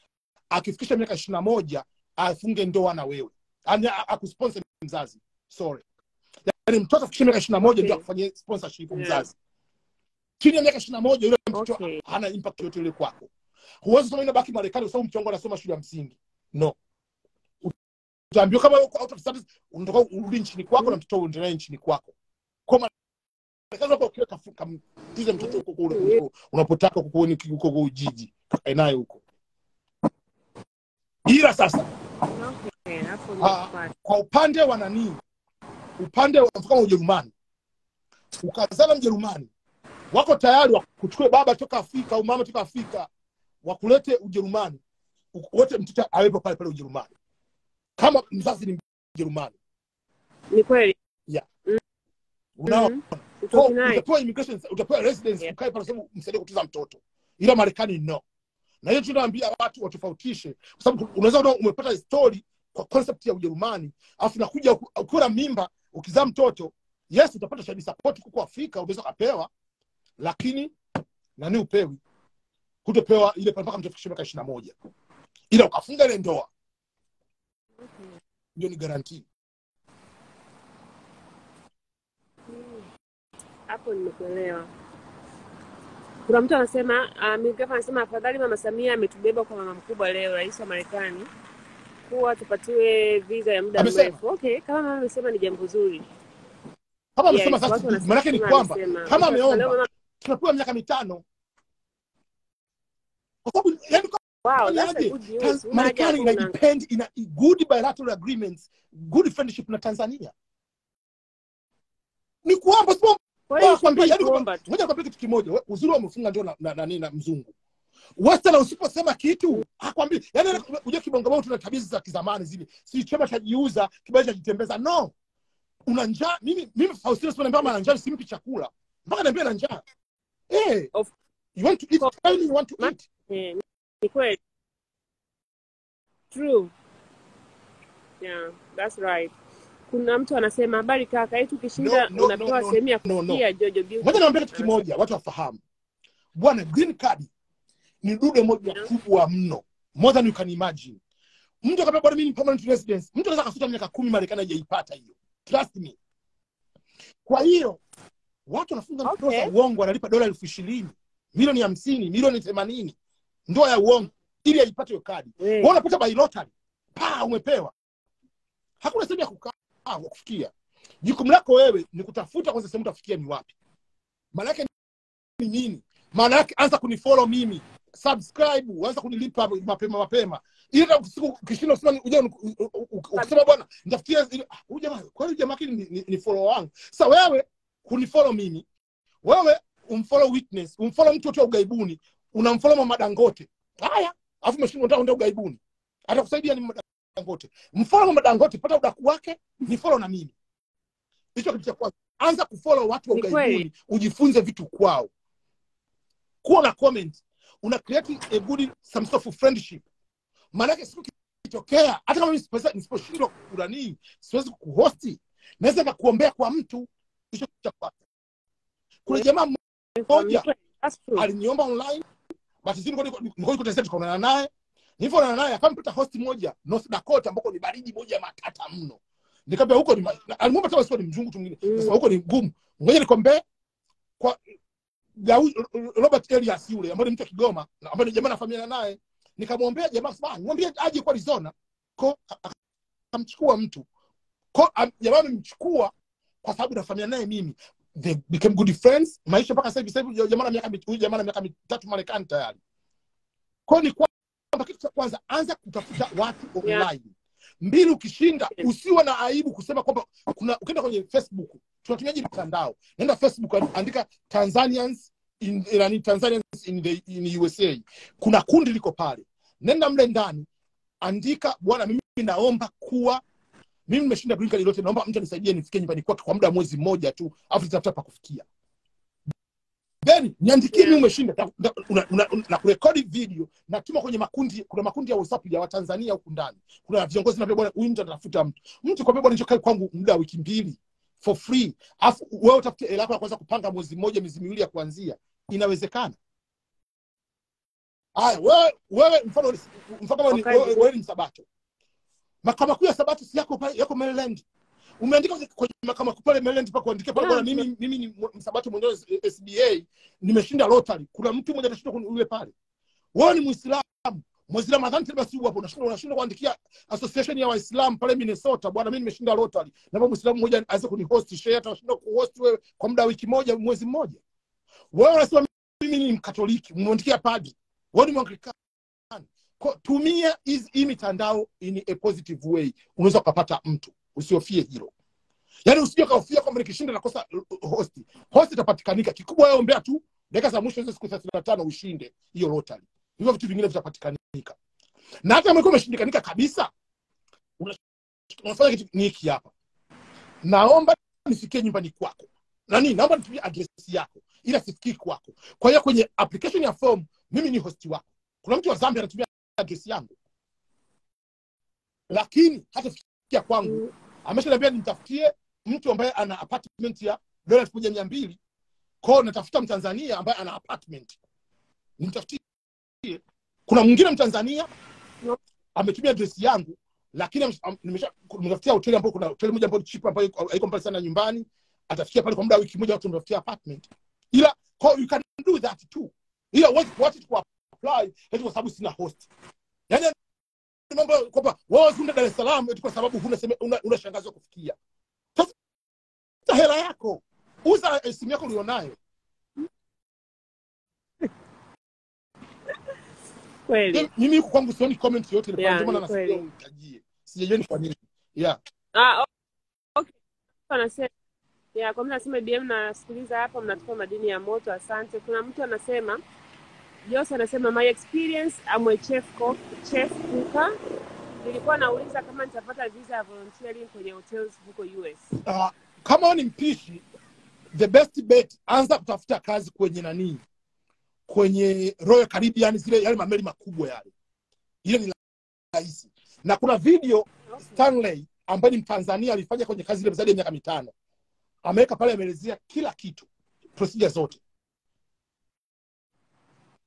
Speaker 1: Akifikisha miaka ishiri na moja afunge ndoa na wewe. Akusponsor mzazi. Sorry yaani mtoto afikisha miaka ishirini na moja ndio akufanyie sponsorship mzazi. Chini ya miaka ishiri na moja yule mtoto
Speaker 2: Okay.
Speaker 1: hana impact yote ile kwako. Huwezi sema inabaki marekani kwa sababu mchongo anasoma shule ya msingi. No. Utaambiwa kama out of service unatoka urudi nchini kwako na mtoto uendelee nchini kwako. Kwa marekani hapo ukiweka kamtize mtoto huko huko unapotaka kukuoni huko huko ujiji jiji kae naye huko. Ila sasa
Speaker 2: Okay.
Speaker 1: Ah. kwa upande wa nani upande wa kama ujerumani. Ukazana mjerumani. Wako tayari wakuchukue baba toka afrika au mama toka afrika wakulete ujerumani. Wote mtoto awepo pale pale ujerumani. Kama mzazi ni mjerumani.
Speaker 2: Ni kweli.
Speaker 1: unao
Speaker 2: Mhm.
Speaker 1: Kwa
Speaker 2: Utoki naye.
Speaker 1: utapewa immigration utapewa residence
Speaker 2: Yeah.
Speaker 1: ukae pale sababu msaidie kutunza mtoto. Ila marekani no. Na hiyo tunaambia watu watofautishe kwa sababu unaweza umepata story kwa concept ya ujerumani alafu nakuja ukiwa na mimba ukizaa mtoto yes utapata shadi support huko afrika unaweza ukapewa lakini nani upewi hutopewa ile mpaka mtu miaka ishiri na moja. Ila ukafunga ile ndoa hiyo ni garanti
Speaker 2: Hapo nimekuelewa. Kuna mtu anasema uh, anasema afadhali Mama Samia ametubeba kwa mama mkubwa leo, rais wa Marekani, kuwa tupatiwe visa ya muda mrefu. Okay, kama mama amesema ni jambo zuri.
Speaker 1: kama amesema
Speaker 2: yeah,
Speaker 1: sasa
Speaker 2: maana
Speaker 1: maanake ni kwamba kama ameomba tunapewa miaka mitano kwa sababu yani
Speaker 2: Wow,
Speaker 1: Marekani
Speaker 2: hapo
Speaker 1: ina good bilateral agreements, good friendship na Tanzania. Ni kwamba sio kwambia,
Speaker 2: ni
Speaker 1: yani
Speaker 2: kuomba tu.
Speaker 1: ngoja nikwambie kitu kimoja, uzuri wa mfunga ndio na na, na, na mzungu. Western usiposema kitu hakwambii. Yani unajua kibongo bongo tuna tabia za kizamani zile. Si chema cha jiuza, kibaya cha jitembeza. No. Una njaa, mimi mimi Faustino sio naambia ana njaa simpi chakula. Mpaka naambia na njaa. Eh.
Speaker 2: Of-
Speaker 1: You want to eat, tell me you want to
Speaker 2: Ma-
Speaker 1: eat.
Speaker 2: Eh, ni kweli. True. Yeah, that's right. Kuna mtu anasema habari kaka, eti ukishinda
Speaker 1: No, no,
Speaker 2: unapewa
Speaker 1: no, no,
Speaker 2: sehemu ya
Speaker 1: no, no.
Speaker 2: Jojo Beauty.
Speaker 1: Ngoja niwaambie kitu kimoja, watu wafahamu. Bwana, green card ni dude moja kubwa mno, more than you can imagine. Mtu akapewa bwana, mimi permanent residence, mtu anaweza kasuta miaka kumi Marekani hajaipata hiyo, trust me. Kwa hiyo watu wanafunga
Speaker 2: Okay.
Speaker 1: ndoa za uongo, wanalipa dola elfu ishirini milioni hamsini milioni themanini ndoa ya uongo ili aipate hiyo kadi.
Speaker 2: We,
Speaker 1: Wewe unapata by lottery, pa umepewa, hakuna sehemu ya kukaa kufikia. Jukumu lako wewe ni kutafuta kwanza sehemu utafikia ni wapi. Maana yake ni nini? Maana yake anza kunifollow mimi subscribe anza kunilipa mapema mapema. Ila ukishinda usema uje ukisema bwana nitafutie ile- ah, huyu jamaa kwani huyu jamaa kile ni, ni, ni follow wangu? Sasa wewe kunifollow mimi. Wewe umfollow witness umfollow mtu wa ugaibuni unamfollow mama dangote. Haya afu umeshindwa unataka kwenda ugaibuni atakusaidia ni mama dangote. Mfollow mama dangote pata udaku wake ni follow na mimi. Hicho kitu cha kwanza. Anza kufollow watu wa ugaibuni ujifunze vitu kwao. Kuwa na comment una create a good some sort of friendship. Maanake siku kitokea hata kama mimi nisiposhindwa kunanii siwezi kuhosti naweza nakuombea kwa mtu kitu kuna jamaa
Speaker 2: mmoja
Speaker 1: aliniomba online basi zini nilikuwa niko Tanzania tukaonana naye. Nilivyoonana naye akampata host moja North Dakota ambako ni baridi moja matata mno. Nikamwambia huko ni alimwomba kama sio ni mzungu tu mwingine.
Speaker 2: Mm.
Speaker 1: sasa huko ni ngumu. Ngoja nikwambie kwa Robert Elias yule ambaye ni mtu wa Kigoma na ambaye ni jamaa familia naye. Nikamwombea jamaa sana "Ah, mwambie aje kwa Arizona. Ko akamchukua mtu. Ko jamaa amemchukua kwa sababu nafahamiana naye mimi. They became good friends maisha mpaka sasa hivi sasa hivi jamaa na miaka huyu jamaa na miaka mitatu Marekani tayari. Kwa ni kwamba kitu cha kwanza anza kutafuta watu online.
Speaker 2: Yeah.
Speaker 1: Mbili ukishinda usiwe na aibu kusema kwamba kuna ukienda kwenye facebook tunatumiaje mtandao. Naenda facebook andika tanzanians in, in, tanzanians in, the, in usa kuna kundi liko pale. Nenda mle ndani andika bwana mimi naomba kuwa mimi nimeshinda green card naomba mtu anisaidie nifikie nyumbani kwake kwa muda mwezi mmoja tu afu nitafuta pa kufikia then niandikie mimi umeshinda na, na, na kurekodi video natuma kwenye makundi kuna makundi ya whatsapp ya watanzania huku ndani. Kuna viongozi na bwana huyu mtu anatafuta mtu. Mtu kwa bwana kae kwangu muda wa wiki mbili for free. Afu wewe utafute hela yako ya kwanza kupanga mwezi mmoja miezi miwili ya kuanzia. Inawezekana? Haya wewe wewe mfano mfano kama ni-
Speaker 2: Okay.
Speaker 1: wewe, ni Sabato. makao makuu ya sabato si yako yako Maryland umeandika kwenye- mahakama kuu pale Maryland pa kuandikia pale bwana mimi mimi ni msabato mwenyewe SBA, nimeshinda lottery. Kuna mtu mmoja atashinda kuni- yule pale. Wewe ni muislamu. Mwezi ramadhani tena basi hapo unashinda unashinda kuandikia association ya waislamu pale Minnesota. Bwana mimi nimeshinda lottery. Na bwana muislamu mmoja aweze kunihost share atashinda kuhost wewe kwa muda wa wiki moja mwezi mmoja. Wewe unasema mimi ni mkatoliki umeandikia padri wewe ni Mwanglikana. Kwa- tumia hii mitandao in a positive way. Unaweza ukapata mtu usiofie hilo. Yaani usije kaofia kwamba nikishinda nakosa hosti. Host host itapatikanika. Kikubwa wewe ombea tu dakika za mwisho siku thelathini na tano ushinde hiyo lottery. Hivyo vitu vingine vitapatikanika. Na hata kama umeshindikanika kabisa unafanya kitu niki hapa. Naomba nifikie nyumbani kwako. Nani? Naomba nitumie adresi yako ila sifikii kwako. Kwa hiyo kwenye application ya form mimi ni host wako. Kuna mtu wa zambia anatumia adresi yangu? Lakini hata fikia kwangu. Ameshaniambia nimtafutie mtu ambaye ana apartment ya dola elfu moja mia mbili. Kwao natafuta mtanzania ambaye ana apartment. Nimtafutie. Kuna mwingine mtanzania ametumia adresi yangu lakini nimeshamtafutia am- hoteli ambayo kuna hoteli moja ambayo cheap ambayo haiko mbali sana nyumbani. Atafikia pale kwa muda wa wiki moja watu nimetafutia apartment. Ila kwa you can do that too. Ila huwezi kuacha tu kuapply eti kwa sababu sina host. Yani ni mambo kwamba wao usiende Dar es Salaam eti kwa sababu huna seme- una, kufikia. Sasa hela yako. Uza simu yako ulionayo.
Speaker 2: Kweli.
Speaker 1: Mimi- mimi huku kwangu sioni comment yote ile
Speaker 2: Yeah,
Speaker 1: ndio maana nasikia unitajie sijajua ni kwa nini. Yeah.
Speaker 2: Ah, okay. Anasema ya kwa mtu anasema BM nasikiliza hapa, mnatupa madini ya moto, asante. Kuna mtu anasema Jose anasema my experience I'm a chef cook, chef cooker. Nilikuwa nauliza kama nitapata visa ya volunteering kwenye hotels huko US.
Speaker 1: uh, kama ni mpishi the best bet anza kutafuta kazi kwenye nani kwenye Royal Caribbean zile yale mameli makubwa yale ile ni rahisi na kuna video
Speaker 2: Okay.
Speaker 1: Stanley ambaye ni Mtanzania alifanya kwenye kazi ile zaidi ya miaka mitano ameweka pale ameelezea kila kitu procedure zote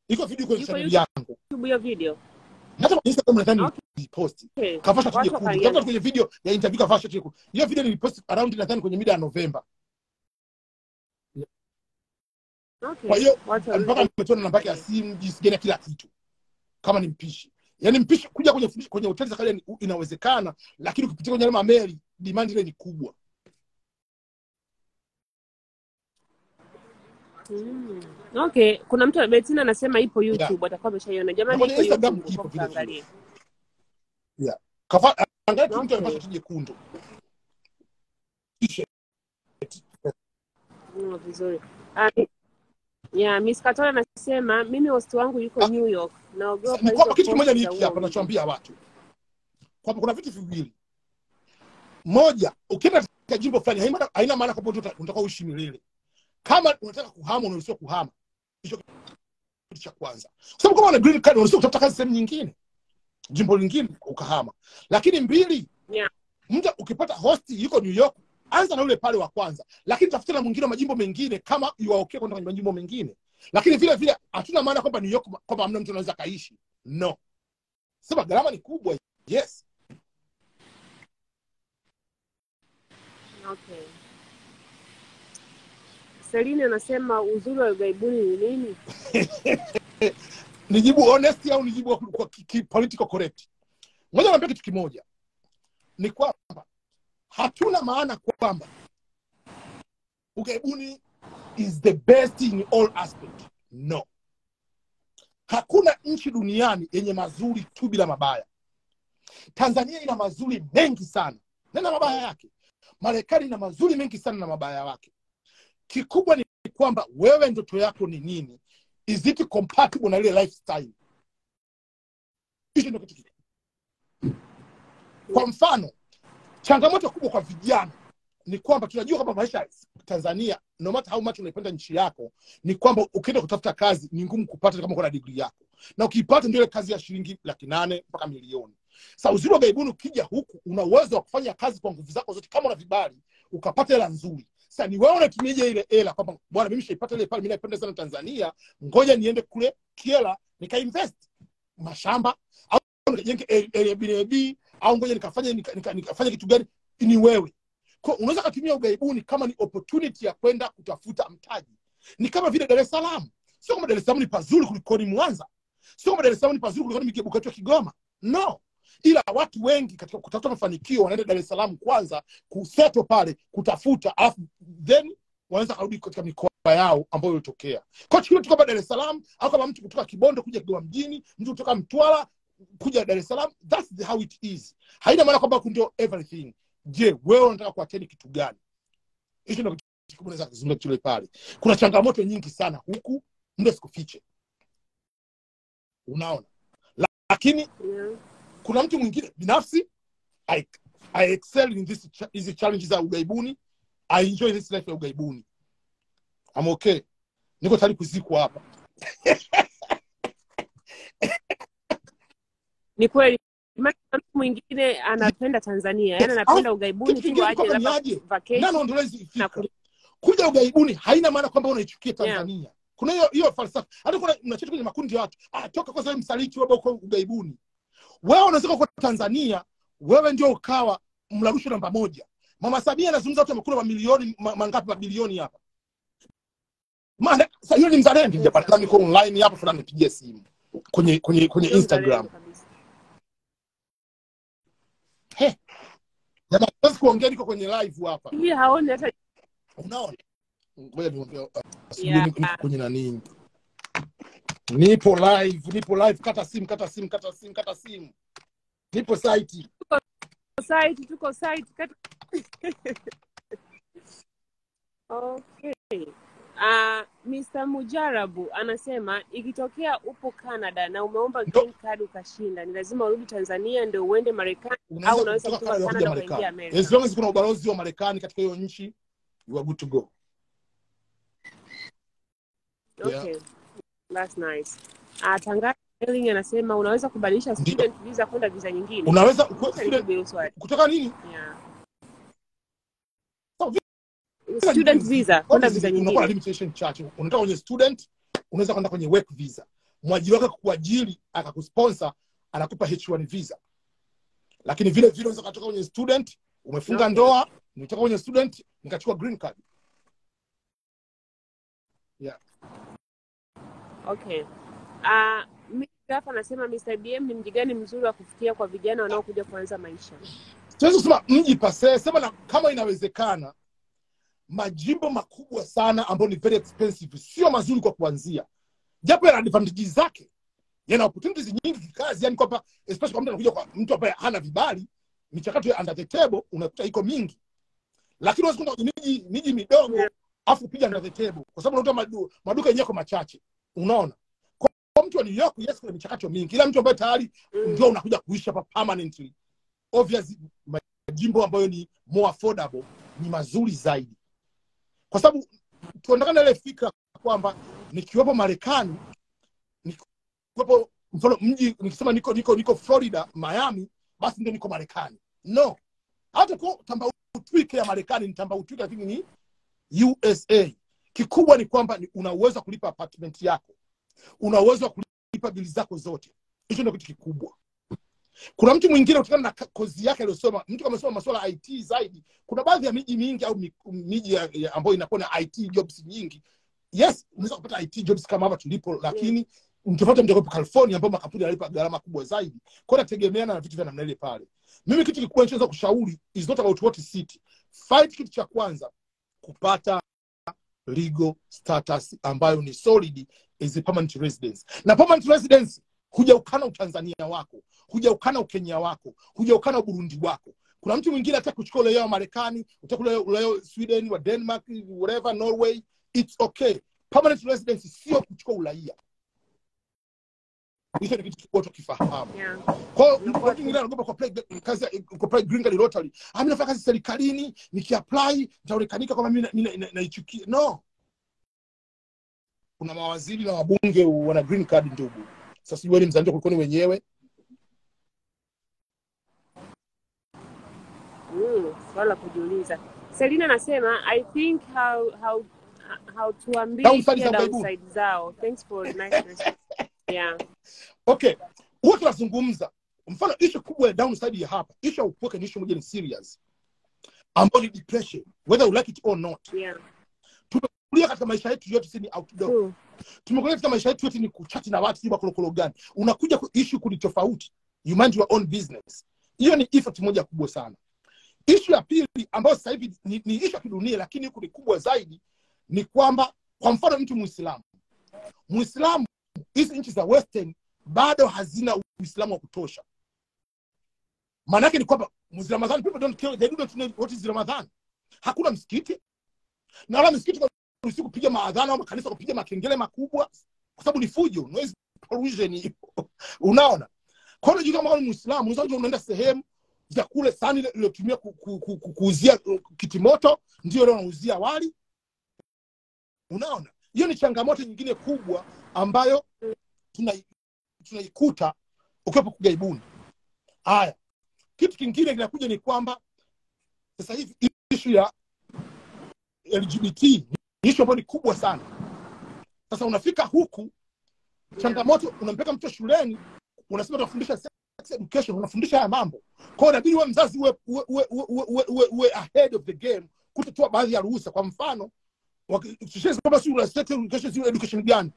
Speaker 1: iko video kwenye channel yangu.
Speaker 2: YouTube hiyo video.
Speaker 1: hata kwa Instagram nadhani
Speaker 2: Okay.
Speaker 1: kavaa shati
Speaker 2: Watu
Speaker 1: jekundu
Speaker 2: wakaiona.
Speaker 1: kwenye video ya interview kafasha tu jekundu hiyo video nilipost around nadhani kwenye mida ya November.
Speaker 2: Okay.
Speaker 1: kwa hiyo mpaka nimetoa namba yake ya simu jinsi gani kila kitu. Kama ni mpishi. Yaani mpishi kuja kwenye kwenye hoteli za kale inawezekana lakini ukipitia kwenye meli mameli demand ile ni kubwa
Speaker 2: Mm. Okay, kuna mtu Betina anasema ipo. YouTube, atakuwa ameshaiona. Jamani, ipo
Speaker 1: instagram ipo
Speaker 2: mkaangalie.
Speaker 1: yeah. Kafa- angalia tu mtu amepata tu jekundu
Speaker 2: Mm, vizuri. Ah, yeah, Miss Katola anasema mimi host wangu yuko
Speaker 1: Ah,
Speaker 2: New York. Naogopa
Speaker 1: ni
Speaker 2: Kwa
Speaker 1: kitu kimoja ni hiki hapa nachoambia watu kwamba kuna vitu viwili moja ukienda katika jimbo fulani haina maana kwamba utakuwa unataka uishi milele kama unataka kuhama unaruhusiwa kuhama. Hicho kitu cha kwanza. Kwa sababu kama una green card unaruhusiwa kutafuta kazi sehemu nyingine. Jimbo lingine ukahama. Lakini mbili
Speaker 2: Yeah.
Speaker 1: mtu ukipata hosti yuko new york anza na yule pale wa kwanza. Lakini tafuta na mwingine wa majimbo mengine kama you are okay kwenda kwenye majimbo mengine. Lakini vile vile hatuna maana kwamba new york kwamba hamna mtu anaweza kaishi no. Sema gharama ni kubwa. Yes.
Speaker 2: Okay. Celine anasema uzuri wa ughaibuni ni nini?
Speaker 1: nijibu honest au nijibu kwa, political correct? Ngoja niambie kitu kimoja. Ni kwamba hatuna maana kwamba ughaibuni is the best in all aspect. No. Hakuna nchi duniani yenye mazuri tu bila mabaya. Tanzania ina mazuri mengi sana. Na na mabaya yake. Marekani ina mazuri mengi sana na mabaya wake kikubwa ni kwamba wewe ndoto yako ni nini? Is it compatible na ile lifestyle? Hicho ndio kitu kwa mfano changamoto kubwa kwa vijana ni kwamba tunajua kwamba maisha tanzania no matter how much unaipenda nchi yako ni kwamba ukienda kutafuta kazi ni ngumu kupata kama uko na digrii yako. Na ukiipata ndio ile kazi ya shilingi laki nane mpaka milioni. Sa uzuri wa gaibuni ukija huku una uwezo wa kufanya kazi kwa nguvu zako zote kama una vibali ukapata hela nzuri sasa ni wewe unatumiaje ile hela? Kwamba bwana mimi shaipata ile pale mimi naipenda sana tanzania ngoja niende kule kiela nikainvest mashamba au nikajenge Airbnb au ngoja nikafanya nika, nika, nikafanya kitu gani? Ni wewe. Kwa unaweza kutumia ugaibuni kama ni opportunity ya kwenda kutafuta mtaji. Ni kama vile Dar es Salaam. Sio kama Dar es Salaam ni pazuri kuliko ni Mwanza. Sio kama Dar es Salaam ni pazuri kuliko ni Migebuka ya Kigoma. No ila watu wengi katika kutafuta mafanikio wanaenda Dar es Salaam kwanza kuseto pale kutafuta alafu then wanaweza kurudi katika mikoa yao ambayo ilitokea. Kwa hiyo tu kama Dar es Salaam au kama mtu kutoka Kibondo kuja Kigoma mjini mtu kutoka Mtwara kuja Dar es Salaam that's the how it is. Haina maana kwamba ndio everything. Je wewe unataka kuateni kitu gani? Hicho ndio kitu kikubwa naweza kuzungumza kile pale. Kuna changamoto nyingi sana huku ndio sikufiche. Unaona? Lakini
Speaker 2: Yeah.
Speaker 1: Kuna mtu mwingine binafsi I, I excel in this hizi challenges za ugaibuni I enjoy this life ya ugaibuni I'm okay. Niko tayari kuzikwa hapa.
Speaker 2: Ni kweli. Mtu mwingine anapenda Tanzania,
Speaker 1: yani
Speaker 2: anapenda
Speaker 1: ugaibuni
Speaker 2: tu aje labda
Speaker 1: kuja ugaibuni haina maana kwamba unaichukia Tanzania. Yeah. kuna hiyo hiyo falsafa. Hata kuna mnachoto kwenye makundi ya watu. Ah, toka kwanza wewe msaliti wewe uko ugaibuni wewe unaweza kuwa tanzania wewe ndio ukawa mlarusho namba moja. Mama samia anazungumza watu wamekula mamilioni ma- mangapi mabilioni hapa. Maana sasa yule ni mzalendo jamani na niko online hapa fulani nipigie simu kwenye kwenye kwenye instagram. he. Jamaa sasa kuongea niko kwenye live hapa.
Speaker 2: Hii haoni hata
Speaker 1: unaona? Ngoja niongee uh, kwenye nani nipo live nipo live kata simu kata simu kata simu kata simu nipo site Tuko
Speaker 2: site, tuko site Kata... Okay. Uh, Mr. Mujarabu anasema ikitokea upo Canada na umeomba green card ukashinda, ni lazima urudi Tanzania ndio uende Marekani au
Speaker 1: unaweza kutoka Canada
Speaker 2: Canada ukaingia Amerika.
Speaker 1: as long as kuna ubalozi wa Marekani katika hiyo nchi you are good to go
Speaker 2: Okay. Yeah. That's nice. Uh, Tangazo Elling anasema unaweza kubadilisha student visa kwenda visa nyingine.
Speaker 1: unaweza kutoka nini
Speaker 2: Yeah.
Speaker 1: So,
Speaker 2: Student visa kwenda visa
Speaker 1: nyingine. unakuwa limitation chache Unataka kwenye student unaweza kwenda kwenye work visa mwajiri wake kukuajiri akakusponsor anakupa H1 visa lakini vile vile unaweza kutoka kwenye student umefunga
Speaker 2: Okay.
Speaker 1: ndoa nitoka kwenye student nikachukua green card
Speaker 2: Okay. Uh, mimi hapa anasema Mr. BM ni mji gani mzuri wa kufikia kwa vijana wanaokuja kuanza maisha?
Speaker 1: siwezi kusema mji pase sema na kama inawezekana majimbo makubwa sana ambayo ni very expensive sio mazuri kwa kuanzia japo yana advantages zake yana opportunities nyingi kikazi yani kwamba especially kwa mtu anakuja kwa mtu ambaye hana vibali michakato ya under the table unakuta iko mingi lakini unaweza kwenda kwenye miji miji midogo afu piga under the table kwa sababu unakuta maduka yenyewe kwa machache unaona? Kwa, mtu wa New York yes kuna michakato mingi ila mtu ambaye tayari
Speaker 2: Mm.
Speaker 1: ndio unakuja kuishi hapa permanently. Obviously majimbo ambayo ni more affordable ni mazuri zaidi. Kwa sababu tuondokana na ile fikra kwamba nikiwepo Marekani nikiwepo mfano mji nikisema niko niko niko Florida Miami basi ndio niko Marekani. No. Hata kwa tambautwike ya Marekani ni tambautwike lakini ni USA kikubwa ni kwamba una uwezo wa kulipa apartment yako. Una uwezo wa kulipa bili zako zote. Hicho ndio kitu kikubwa. Kuna mtu mwingine kutokana na kozi yake aliyosoma mtu amesoma masuala ya IT zaidi. Kuna baadhi ya miji mingi au miji ambayo inakuwa na IT jobs nyingi. Yes unaweza kupata IT jobs kama hapa tulipo lakini mtofauti tofauti mtakopo California ambapo makampuni yanalipa gharama kubwa zaidi. Kwa hiyo inategemeana na vitu vya namna ile pale. Mimi kitu kikubwa ninachoweza kushauri is not about what city. Fight kitu cha kwanza kupata legal status ambayo ni solid is a permanent residence. Na permanent residence hujaukana utanzania wako hujaukana ukenya wako hujaukana burundi wako. Kuna mtu mwingine ataka kuchukua uraia wa marekani utaka uraia uraia sweden wa denmark whatever norway it's okay. Permanent residence sio kuchukua uraia hicho ni kitu kikubwa tukifahamu
Speaker 2: Yeah.
Speaker 1: kwa hiyo watu wengine wanaogopa kazi ya- kuapply green card lottery ah mimi nafanya kazi serikalini nikiapply nitaonekanika kwamba mimi mimi naichukia no kuna mawaziri na wabunge wana green card ndugu sasa sijui wewe ni mzalendo kuliko ni wenyewe
Speaker 2: Mm, swala kujiuliza. Selina anasema I think how how how tuambie
Speaker 1: Downside
Speaker 2: zao. Thanks for niceness. Yeah.
Speaker 1: okay huwa tunazungumza mfano ishu kubwa ya downside ya hapa ishu ya upweke ni ishu moja ni serious ambayo ni depression whether you like it or not.
Speaker 2: Yeah.
Speaker 1: tumekulia katika maisha yetu yote si ni outdoor tumekulia katika maisha yetu yote ni kuchati na watu sijui kolokolo gani. Unakuja ishu issue kuni tofauti. You mind your own business. Hiyo ni effort moja kubwa sana. Ishu ya pili ambayo sasa hivi ni, ni ishu ya kidunia lakini huku ni kubwa zaidi ni kwamba kwa mfano mtu muislamu. Muislamu hizi nchi za western bado hazina uislamu wa kutosha maana yake ni kwamba mwezi ramadhani people don't care they don't know what is Ramadhan. hakuna msikiti na wala msikiti usiku kupiga maadhana au makanisa kupiga makengele makubwa kwa sababu ni fujo noise pollution unaona? Kwa hiyo jikama kama ni muislamu unaweza unaenda sehemu za kule sani iliyotumia ku, ku, ku, ku, kuuzia kitimoto ndio leo wanauzia wali. Unaona hiyo ni changamoto nyingine kubwa ambayo tunaikuta tunaikuta ukiwepo kugaibuni haya kitu kingine kinakuja ni kwamba sasa hivi ishu ya lgbt ni ishu ambayo ni kubwa sana. Sasa unafika huku changamoto unampeka mtoto shuleni unasema tunafundisha education unafundisha haya mambo. Kwao inabidi uwe mzazi uwe, uwe, ahead of the game kutotoa baadhi ya ruhusa. Kwa mfano kwamba si education education gani?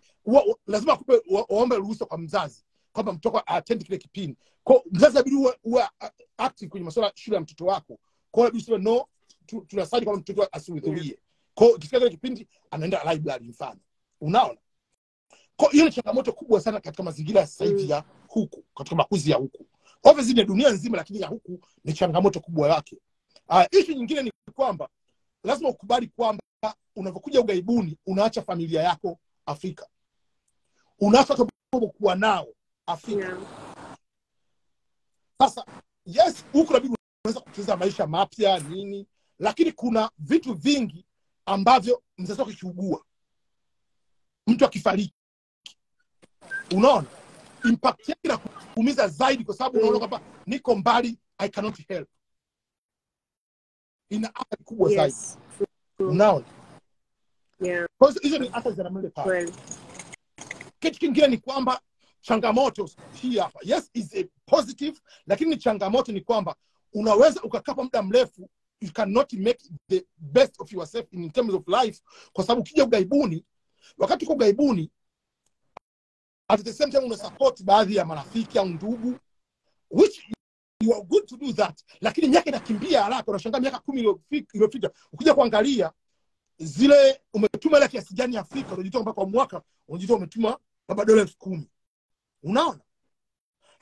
Speaker 1: Lazima akupe waombe ruhusa kwa mzazi kwamba mtoto attend kile kipindi. Kwa mzazi inabidi uwe, uwe active kwenye masuala shule ya mtoto wako. Kwa hiyo inabidi no tunasali kwamba mtoto asihudhurie kwa hiyo ikifika kile kipindi anaenda library mfano. Unaona? Kwa hiyo ni changamoto kubwa sana katika mazingira ya sasa hivi
Speaker 2: Mm.
Speaker 1: ya huku katika makuzi ya huku. Obviously ni dunia nzima lakini ya huku ni changamoto kubwa yake. Uh, ishu nyingine ni kwamba lazima ukubali kwamba unavyokuja ugaibuni unaacha familia yako afrika unaacha watu kuwa nao afrika
Speaker 2: Yeah.
Speaker 1: sasa yes huku nabidi unaweza kucheza maisha mapya nini lakini kuna vitu vingi ambavyo mzazi wako akiugua mtu akifariki unaona impact yake na kuumiza zaidi kwa sababu unaona kwamba niko mbali i cannot help ina athari kubwa
Speaker 2: yes. zaidi.
Speaker 1: Unaona
Speaker 2: Yeah.
Speaker 1: kwa hiyo hizo ni athari za namna ile pale
Speaker 2: Kweli.
Speaker 1: kitu kingine ni kwamba changamoto hii hapa yes is a positive lakini changamoto ni kwamba unaweza ukakapa kwa muda mrefu you cannot make the best of yourself in terms of life kwa sababu ukija ugaibuni wakati uko ugaibuni at the same time una support baadhi ya marafiki au ndugu which you are good to do that lakini miaka inakimbia haraka unashangaa miaka kumi iliyopita ukija kuangalia zile umetuma ile kiasi gani Afrika, unajitoa mpaka kwa mwaka unajitoa umetuma labda dola elfu kumi unaona,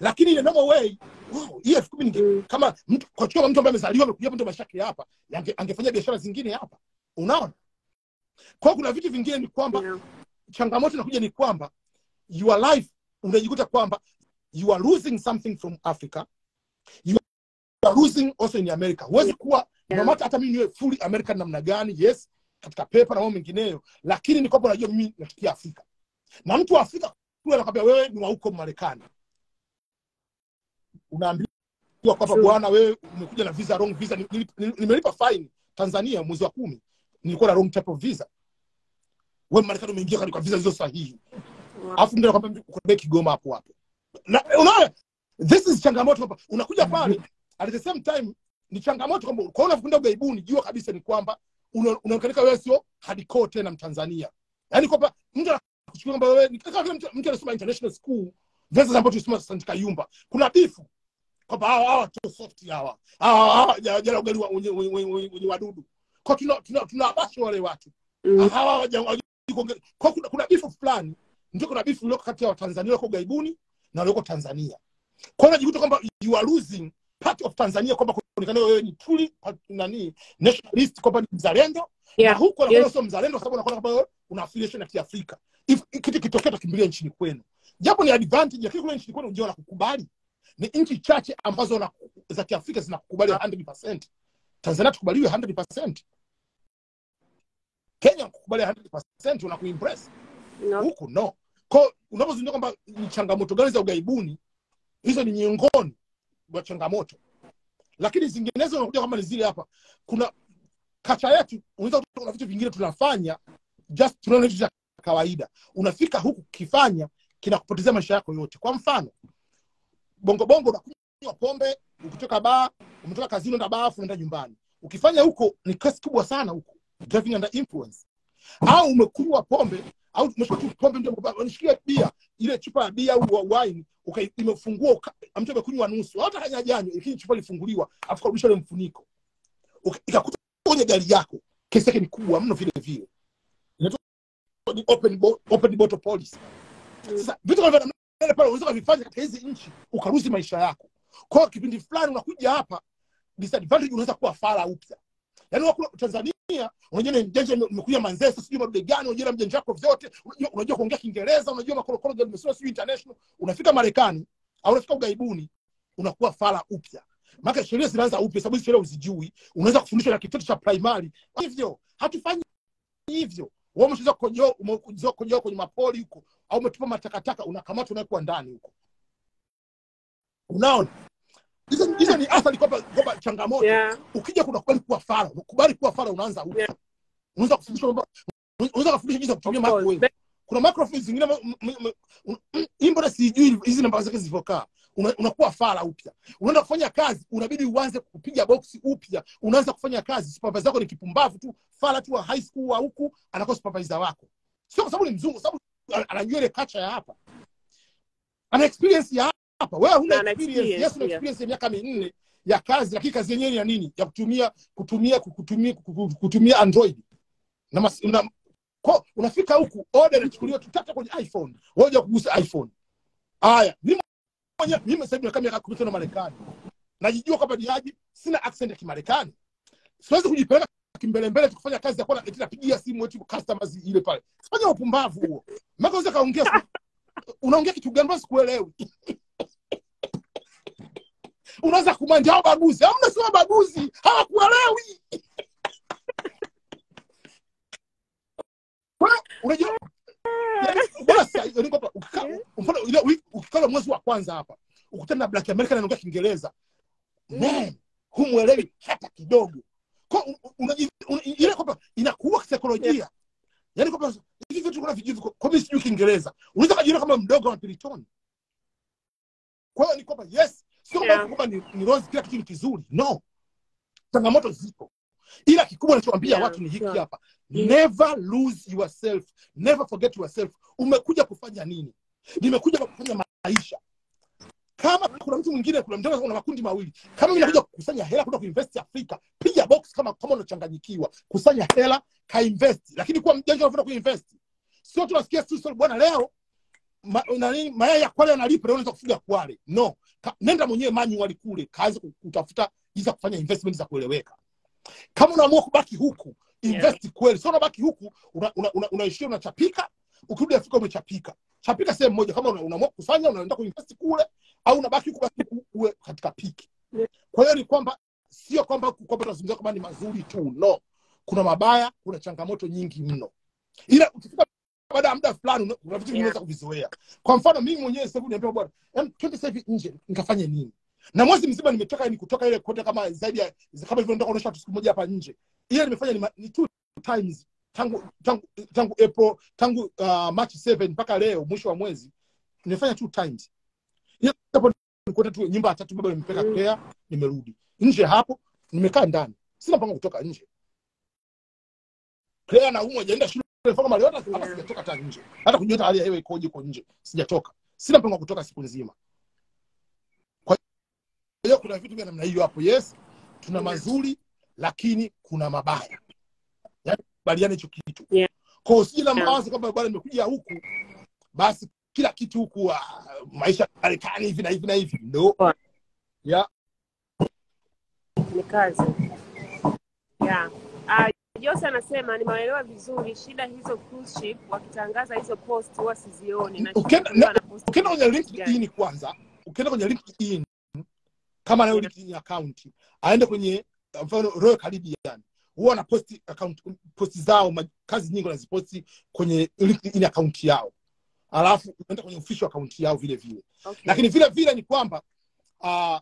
Speaker 1: lakini ile normal way wow, hii elfu kumi ninge
Speaker 2: Mm.
Speaker 1: kama mtu kwa chukua mtu ambaye amezaliwa amekuja mtu maisha yake hapa, yange- angefanya biashara zingine hapa, unaona. Kwa kuna vitu vingine ni kwamba
Speaker 2: Yeah.
Speaker 1: changamoto inakuja ni kwamba your life unajikuta kwamba you are losing something from Africa you are losing also in America. Huwezi kuwa
Speaker 2: Yeah.
Speaker 1: no matter hata mimi niwe fully American namna gani, yes, katika pepa na mambo mengineyo, lakini ni kwamba unajua mimi natokia Afrika na mtu wa Afrika kule anakwambia wewe ni wa huko Marekani, unaambiwa kwamba bwana, wewe umekuja na visa wrong visa. Nimelipa fine Tanzania mwezi wa kumi, nilikuwa na wrong type of visa. Wewe Marekani umeingia kwa visa zilizo sahihi
Speaker 2: Wow.
Speaker 1: ndio nakwambia uko Kigoma hapo hapo. Na unaona this is changamoto kwamba unakuja pale at the same time ni changamoto kwamba kwa unapokwenda ugaibuni jua kabisa ni kwamba unaonekana wewe sio hardcore tena Mtanzania. Yaani kwamba mtu anakuchukua kwamba wewe ni kama mtu anasoma international school versus ambapo tunasoma St. Kayumba. Kuna bifu kwamba hawa hawa tu soft hawa. Hawa hawa jana ugali wenye wadudu. Kwa tuna tuna tunawabasha wale watu
Speaker 2: Mm.
Speaker 1: hawa kwa kuna, kuna bifu fulani ndio kuna bifu iliyoko kati ya watanzania walioko ugaibuni na walioko tanzania kwa hiyo unajikuta kwamba you are losing part of tanzania kwamba kuonekana wewe ni truly nani nationalist kwamba ni mzalendo. Na
Speaker 2: Yeah.
Speaker 1: unakuwa
Speaker 2: Yes.
Speaker 1: sio mzalendo kwa sababu unakuwa kwamba una affiliation ya kiafrika. If kitu kitokea tukimbilia nchini kwenu. Japo ni advantage lakini kule nchini kwenu unajua wanakukubali. Ni nchi chache ambazo na, za kiafrika zinakukubali 100% tanzania tukubaliwe 100% kenya kukubali 100% unakuimpress?
Speaker 2: No.
Speaker 1: huku no. Kwa unapozungumza kwamba ni changamoto gani za ugaibuni hizo ni miongoni mwa changamoto. Lakini zinginezo unakuja kama ni zile hapa. Kuna kacha yetu unaweza kuna vitu vingine tunafanya just tunaona vitu vya kawaida. Unafika huku kifanya kinakupotezea maisha yako yote. Kwa mfano bongo bongo unakunywa pombe ukitoka baa umetoka kazini unaenda baa unaenda nyumbani. Ukifanya huko ni kesi kubwa sana huko. Driving under influence. Au umekunywa pombe au umeshika tu mtu unashikia bia ile chupa ya bia au wine ukaimefungua mtu amekunywa nusu hata hanyajanywa lakini chupa ilifunguliwa afu karudisha ile mfuniko ikakuta kwenye gari yako kesi yake ni kubwa mno vile vile. Ni open bo- open bottle policy. Sasa vitu kama vile pale unaweza kuvifanya katika hizi nchi ukaruzi maisha yako. Kwa kipindi fulani unakuja hapa disadvantage unaweza kuwa fara upya yaani wako Tanzania unajua ni mjanja umekuja Manzese sijui madude gani unajua mjanja wako vyote unajua, kuongea Kiingereza unajua makorokoro ya umesoma sijui international. Unafika Marekani au unafika ugaibuni unakuwa fara upya. Maana sheria zinaanza upya sababu sheria uzijui unaweza kufundishwa na kitoto cha primary. Hivyo hatufanyi hivyo. Wewe umeshaweza kukojoa umekuzoea kukojoa kwenye mapoli huko au umetupa matakataka unakamatwa unawekwa ndani huko. Unaona hizo hizo ni athari kwamba kwamba changamoto.
Speaker 2: Yeah.
Speaker 1: ukija kunakubali kuwa fara ukubali kuwa fara unaanza upya.
Speaker 2: Yeah.
Speaker 1: unaweza kufundisha mambo unaweza kufundisha jinsi ya kutumia
Speaker 2: wewe
Speaker 1: microwave. Kuna microphone zingine ma- na m- m- un- hii mbona sijui hizi namba zake zilivyokaa Una- unakuwa fara upya. Unaenda kufanya kazi unabidi uanze kupiga boksi upya. Unaanza kufanya kazi. Supervisor wako ni kipumbavu tu fara tu wa high school wa huku anakuwa supervisor wako. Sio kwa sababu ni mzungu sababu anajua ile culture ya hapa. Ana experience ya hapa wewe huna experience. yes una experience ya miaka minne ya kazi lakini kazi yenyewe ni ya nini? Ya kutumia kutumia kutumia kutumia android. Na mas, una, kwa, unafika huku order inachukuliwa tutata kwenye iphone. Wewe unja kugusa iphone. Haya mimi mwenyewe mimi sasa hivi miaka miaka 15 Marekani. Najijua kwamba ni sina accent ya Kimarekani. Siwezi kujipeleka kimbele mbele tukufanya kazi ya kwa eti napigia simu eti customers ile pale. Fanya upumbavu huo. Maka unaweza kaongea unaongea kitu gani? Basi kuelewi unaweza kumanja hao baguzi hamna sio baguzi hawakuelewi. Unajua? Ukikaa mwezi wa kwanza hapa ukutana na black american anaongea kiingereza. Man humwelewi hata kidogo. Ile kwamba inakuwa kisaikolojia. Yani kwamba hivi vitu kuna vijivu kwa- sijui kiingereza. Unaweza kajiona kama mdogo wa piritoni kwa hiyo ni kwamba yes sio
Speaker 2: Yeah.
Speaker 1: kwamba ni, ni rose kila kitu ni kizuri. No. Changamoto ziko ila kikubwa nachoambia
Speaker 2: Yeah,
Speaker 1: watu ni hiki hapa. Never lose yourself. Never forget yourself. Umekuja kufanya nini? Nimekuja kufanya maisha. Kama kuna mtu mwingine kuna mtu kuna makundi mawili. Kama mimi nakuja kukusanya hela kwenda kuinvest Afrika piga box kama kama unachanganyikiwa. Kusanya hela ka invest. Lakini kwa mjanja unakwenda kuinvest sio tunasikia tu bwana leo ma, nani mayai ya kwale yanalipa leo unaweza kufuga kwale. No Ka, nenda mwenyewe manual kule kaanze kutafuta jinsi ya kufanya investment za kueleweka. Kama unaamua kubaki huku invest yeah. kweli. Sio unabaki huku unaishia una, una, una unachapika. Ukirudi afrika umechapika. Chapika sehemu moja. Kama unaamua una- kufanya unaenda kuinvest kule au unabaki huku basi uwe katika piki kwa hiyo ni kwamba sio kwamba kwamba tunazungumzia kwamba ni mazuri tu. No. Kuna mabaya kuna changamoto nyingi mno. Ila ukifika baada ya muda fulani kuna vitu vinaweza kuvizoea. Kwa mfano mimi mwenyewe sasa hivi niambia bwana em, twende sasa hivi nje nikafanye nini? Na mwezi mzima nimetoka ni kutoka ile kote kama zaidi ya kama hivyo ndio kuonesha siku moja hapa nje. Ile nimefanya ni, ma- ni two times tangu tangu tangu April tangu uh, March 7 mpaka leo mwisho wa mwezi nimefanya two times. Ile hapo nikuta tu nyumba tatu baba nimepeka
Speaker 2: Mm.
Speaker 1: care nimerudi. Nje hapo nimekaa ndani. Sina mpango kutoka nje. Claire na umwe hajaenda shule mpaka mali yote hapa sijatoka hata nje. Hata kujua hali ya hewa ikoje huko nje. Sijatoka. Sina mpango wa kutoka siku nzima. Kwa hiyo kuna vitu vya namna hiyo hapo yes. Tuna mazuri lakini kuna mabaya. Yani kubaliana hicho kitu.
Speaker 2: Yeah.
Speaker 1: kwa usije na mawazo kwamba bwana nimekuja huku basi kila kitu huku uh, maisha Marekani hivi na hivi na hivi. No yeah.
Speaker 2: Ni kazi. Yeah. Jose anasema nimeelewa vizuri shida hizo cruise ship wakitangaza hizo post huwa sizioni na
Speaker 1: Ukienda-
Speaker 2: post
Speaker 1: ukienda kwenye? LinkedIn kwanza ukienda kwenye LinkedIn kama anayo. LinkedIn account aende kwenye mfano Royal Caribbean huwa na posti account posti zao kazi nyingi wanaziposti kwenye LinkedIn account yao alafu unaenda kwenye official account yao vile vile
Speaker 2: Okay.
Speaker 1: lakini vile vile ni kwamba uh,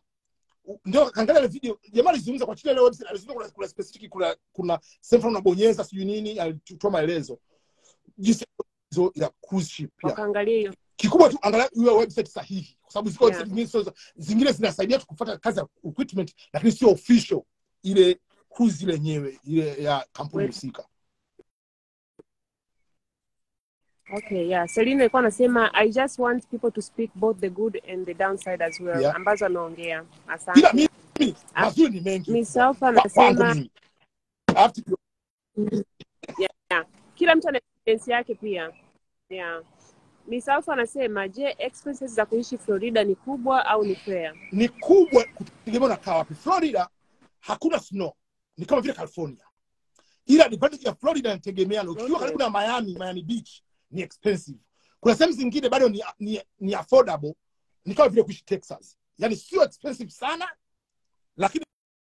Speaker 1: ndio angalia ile video. Jamaa alizungumza kwa chini ile website alizungumza kuna, kuna specific kuna kuna sehemu unabonyeza sijui nini alitoa maelezo. Jinsi hizo ya cruise ship ya.
Speaker 2: Wakaangalia hiyo.
Speaker 1: Kikubwa tu angalia hiyo website sahihi. Kwa sababu ziko
Speaker 2: Yeah.
Speaker 1: nyingine sio- zingine zinasaidia tu kufuata kazi ya equipment lakini sio official. Ile cruise ile yenyewe ile ya kampuni husika
Speaker 2: Okay, yeah. Selina alikuwa anasema I just want people to speak both the good and the downside as well.
Speaker 1: Yeah.
Speaker 2: Ambazo ameongea.
Speaker 1: ila
Speaker 2: Asante.
Speaker 1: mimi
Speaker 2: Ah,
Speaker 1: mazuri ni mengi
Speaker 2: anasema
Speaker 1: mimi I have to be
Speaker 2: yeah. Kila mtu ana experience yake pia. Yeah. Mimi Alpha anasema je, expenses za kuishi Florida ni kubwa au ni fair?
Speaker 1: ni kubwa kutegemea unakaa wapi florida hakuna snow ni kama vile california ila advantage ya florida inategemea na ukiwa
Speaker 2: Okay.
Speaker 1: karibu na miami miami beach ni expensive. Kuna sehemu zingine bado ni, ni, ni affordable. Ni kama vile kuishi texas. Yani sio expensive sana lakini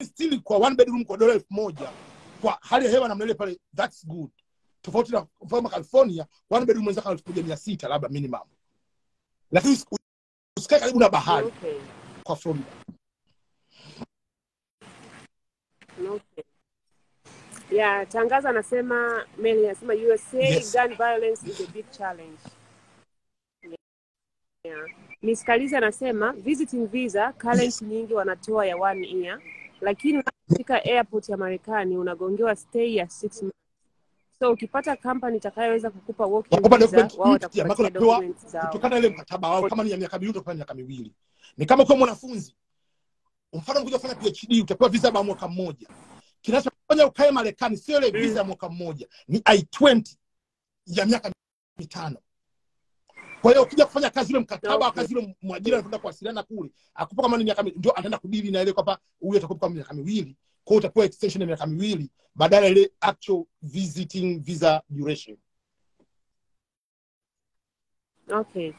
Speaker 1: still kwa one bedroom kwa dola elfu moja kwa hali ya hewa namna ile pale that's good. Tofauti na mfano california one bedroom unaweza kama elfu moja mia sita labda minimum. Lakini usikae karibu na bahari
Speaker 2: Okay.
Speaker 1: kwa florida.
Speaker 2: Okay. Yeah, Tangaza anasema Mary anasema USA
Speaker 1: Yes.
Speaker 2: gun violence is a big challenge. Yeah. Miss Kaliza anasema visiting visa currency
Speaker 1: Yes.
Speaker 2: nyingi wanatoa ya one year, lakini unapofika airport ya Marekani unagongewa stay ya six months. So ukipata company itakayoweza kukupa working visa, wao watakupatia documents zao.
Speaker 1: kutokana na ile mkataba wao kama ni ya miaka miwili utapewa miaka miwili ni kama ukiwa mwanafunzi mfano kuja kufanya phd utapewa visa ya mwaka mmoja kinachofanya ukae marekani sio ile visa ya mwaka mmoja. Ni i20 ya miaka mitano. Kwa hiyo ukija kufanya kazi ile mkataba wa kazi ile mwajiri anakwenda kuwasiliana kule akupa kama ni miaka ndio anaenda kudili na ile kwamba huyu atakupa kama miaka miwili. Kwa hiyo utapewa extension ya miaka miwili badala ile actual visiting visa duration.
Speaker 2: Okay.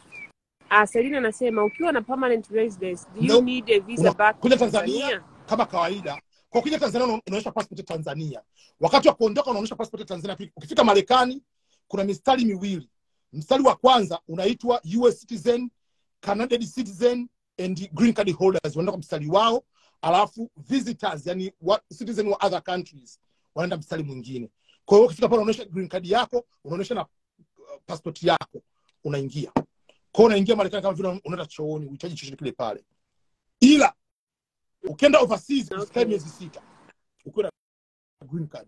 Speaker 2: Ah, Selina anasema ukiwa na permanent residence, do you
Speaker 1: no,
Speaker 2: need a visa back to
Speaker 1: Tanzania,
Speaker 2: Tanzania?
Speaker 1: kama kawaida kwa ukija tanzania una- unaonyesha passport ya tanzania. Wakati wa kuondoka unaonyesha passport ya tanzania ukifika marekani kuna mistari miwili. Mstari wa kwanza unaitwa us citizen canadian citizen and green card holders. Wanaenda kwa mstari wao alafu visitors yani citizen wa other countries wanaenda mstari mwingine. Kwa hiyo ukifika pale unaonyesha green card yako unaonyesha na uh, passport yako unaingia. Kwa hiyo unaingia marekani kama vile unaenda chooni uhitaji chochote kile pale. Ila ukienda overseas
Speaker 2: Okay.
Speaker 1: usikae miezi sita. Ukiwa na green card.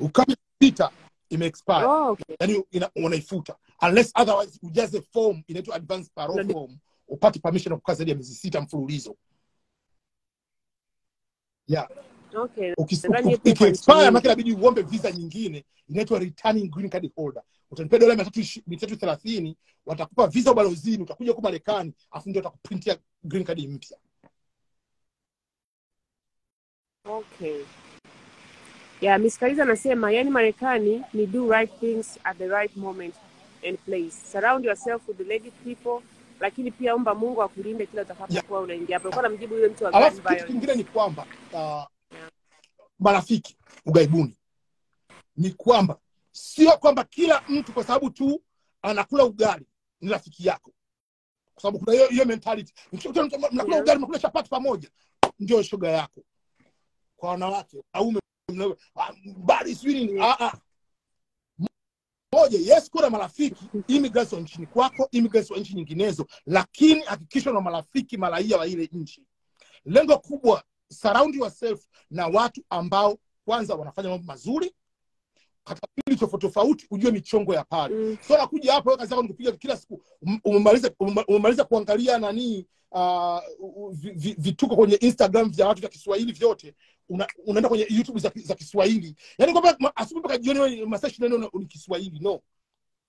Speaker 1: Ukaa sita ime expire.
Speaker 2: Oh, okay.
Speaker 1: yani ina- unaifuta. Unless otherwise ujaze form inaitwa advance parole form upate permission ya kukaa zaidi ya miezi sita mfululizo. Yeah.
Speaker 2: Okay.
Speaker 1: Ikiexpire maana inabidi uombe visa nyingine inaitwa returning green card holder. Utalipia dola mia tatu mia tatu thelathini watakupa visa ubalozini utakuja huku marekani afu ndio watakuprintia green card mpya
Speaker 2: Okay. Yeah, Miss Kaliza anasema yani Marekani ni do right things at the right moment and place. Surround yourself with the legit people, lakini pia omba Mungu akulinde kila utakapokuwa unaingia hapo. Kwa namjibu yule mtu wa
Speaker 1: alafu kitu kingine ni kwamba uh, yeah. marafiki ugaibuni ni kwamba sio kwamba kila mtu kwa sababu tu anakula ugali ni rafiki yako kwa sababu kuna hiyo hiyo mentality mnakula
Speaker 2: Yeah.
Speaker 1: ugali mnakula chapati pamoja ndio shuga yako kwa wanawake aume mna- ah, bali sijui nini. Ah, ah. moja yes kuna marafiki immigrants wa nchini kwako immigrants wa nchi nyinginezo lakini hakikisha na marafiki maraia wa ile nchi. Lengo kubwa surround yourself na watu ambao kwanza wanafanya mambo mazuri katika pili tofauti tofauti ujue michongo ya pale.
Speaker 2: Mm.
Speaker 1: so akuja hapo kazi yako ni kupiga kila siku um- umemaliza ume- umemaliza kuangalia nani uh, vi- vi- vituko kwenye instagram vya watu vya kiswahili vyote una, unaenda kwenye youtube za, za kiswahili. Yani kwamba asubuhi mpaka jioni wewe masaa ishirini na nne una- ni kiswahili no.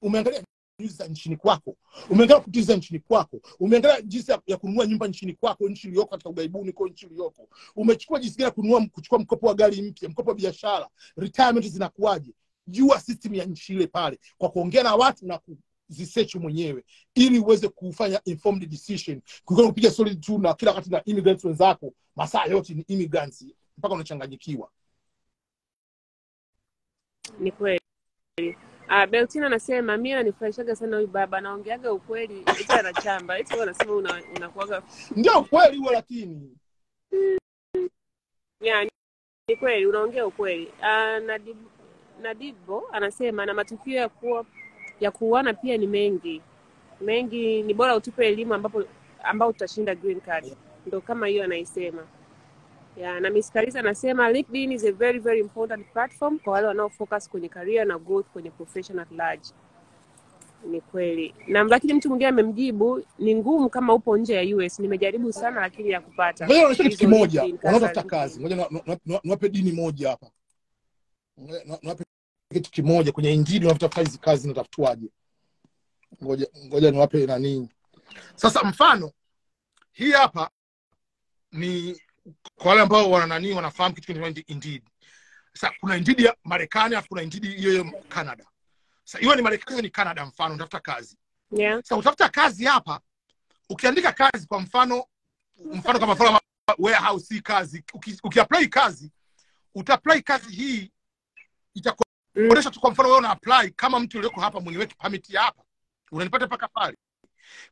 Speaker 1: Umeangalia news za nchini kwako. Umeangalia kutu za nchini kwako. Umeangalia jinsi ya, ya kununua nyumba nchini kwako nchi iliyoko katika ugaibuni kwa nchi iliyoko. Umechukua jinsi gani ya kununua kuchukua mkopo wa gari mpya mkopo wa biashara retirement zinakuwaje jua system ya nchi ile pale kwa kuongea na watu na kuzisearch mwenyewe ili uweze kufanya informed decision kuliko kupiga story tu na kila wakati na immigrants wenzako masaa yote ni immigrants mpaka unachanganyikiwa
Speaker 2: Ni kweli. Ah, Beltina anasema mimi ananifurahishaga sana huyu baba anaongeaga ukweli eti anachamba. Eti wewe unasema una, unakuaga
Speaker 1: ndio kweli huo lakini
Speaker 2: yeah, ni- kweli unaongea ukweli. Ah, Nadib, Nadibo anasema na matukio ya kuwa ya kuuana pia ni mengi mengi, ni bora utupe elimu ambapo ambao utashinda green card. Ndo kama hiyo anaisema. ya, na Miss Karisa anasema LinkedIn is a very very important platform kwa wale wanaofocus kwenye career na growth kwenye profession at large. Ni kweli. Na lakini mtu mwingine amemjibu ni ngumu kama upo nje ya US. Nimejaribu sana lakini ya kupata.
Speaker 1: leo. kitu kimoja wanaotafuta kazi ngoja niwa- niwa- niwa- niwape dini moja hapa niwape kitu kimoja kwenye injili unavyotafuta hizi kazi zinatafutwaje ngoja ngoja niwape nani. Sasa mfano hii hapa ni kwa wale ambao wana nani wanafahamu kitu kinaitwa indeed sasa kuna indeed ya marekani alafu kuna indeed hiyo hiyo canada. Sasa hiyo ni marekani hiyo ni canada mfano unatafuta kazi.
Speaker 2: Yeah.
Speaker 1: sasa utafuta kazi hapa ukiandika kazi kwa mfano mfano kama mfano warehouse kazi ukiapply uki, kazi utaapply kazi hii itakuonyesha tu kwa mfano wewe una apply kama mtu ulioko hapa mwenye work permit ya hapa. Unanipata paka pale.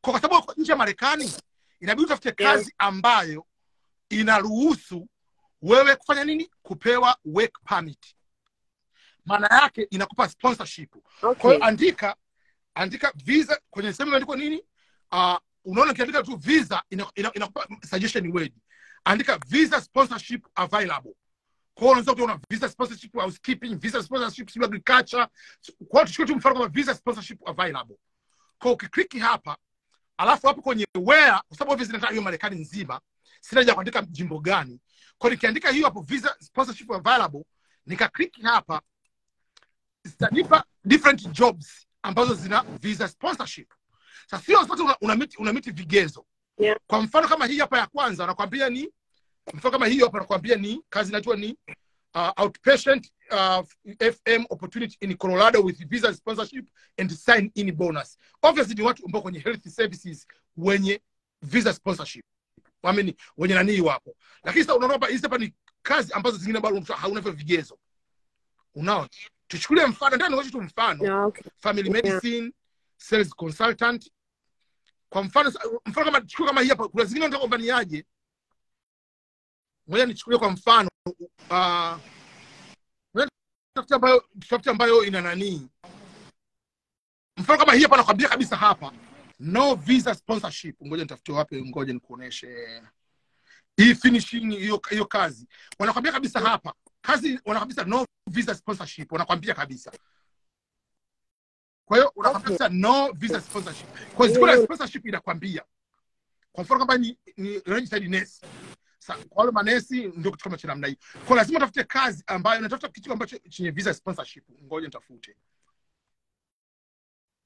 Speaker 1: Kwa kwa sababu uko nje ya Marekani inabidi utafute kazi yeah. ambayo inaruhusu wewe kufanya nini? Kupewa work permit. Maana yake inakupa sponsorship.
Speaker 2: Okay.
Speaker 1: kwa hiyo andika andika visa kwenye sehemu imeandikwa nini? Uh, unaona ukiandika tu visa inakupa ina, ina, ina suggestion word. Andika visa sponsorship available kwa hiyo unaweza kuona visa sponsorship housekeeping visa sponsorship sijui agriculture kwa hiyo tuchukue tu mfano kama visa sponsorship available. Kwa hiyo hapa alafu hapo kwenye where kwa sababu obviously nataka hiyo Marekani nzima sina haja ya kuandika jimbo gani. Kwa nikiandika hiyo hapo visa sponsorship available nikakliki hapa zitanipa different jobs ambazo zina visa sponsorship. Sasa sio zote una, una, meet, una vigezo.
Speaker 2: Yeah.
Speaker 1: kwa mfano kama hii hapa ya kwanza nakwambia ni mfano kama hiyo hapa nakwambia ni kazi inaitwa ni uh, outpatient uh, fm opportunity in colorado with visa sponsorship and sign in bonus. Obviously ni watu ambao kwenye health services wenye visa sponsorship. Waamini wenye nanii wapo. Lakini sasa unaona hapa hizi hapa ni kazi ambazo zingine bado hauna hivyo vigezo. Unaona? Tuchukulie mfano ndio nionyeshe tu mfano.
Speaker 2: Yeah, okay.
Speaker 1: family medicine, Yeah. sales consultant. Kwa mfano mfano kama chukua kama hii hapa kuna zingine nataka kwamba aje nichukulie kwa mfano uh, ngoja ambayo ina nani? Mfano kama hii hapa nakwambia kabisa hapa. No visa sponsorship. Ngoja nitafute wapi ngoja nikuoneshe. Hii finishing hiyo hiyo kazi. Wanakwambia kabisa hapa kazi wanakwambia no visa sponsorship. Wanakwambia kabisa. Kwa hiyo unakwambia no visa sponsorship. Kwa hiyo sponsorship inakwambia. Kwa mfano kama ni, ni registered nurse kwa wale manesi ndio kitu kama cha namna hii. Kwa lazima utafute kazi ambayo unatafuta kitu ambacho chenye visa sponsorship. Ngoja nitafute.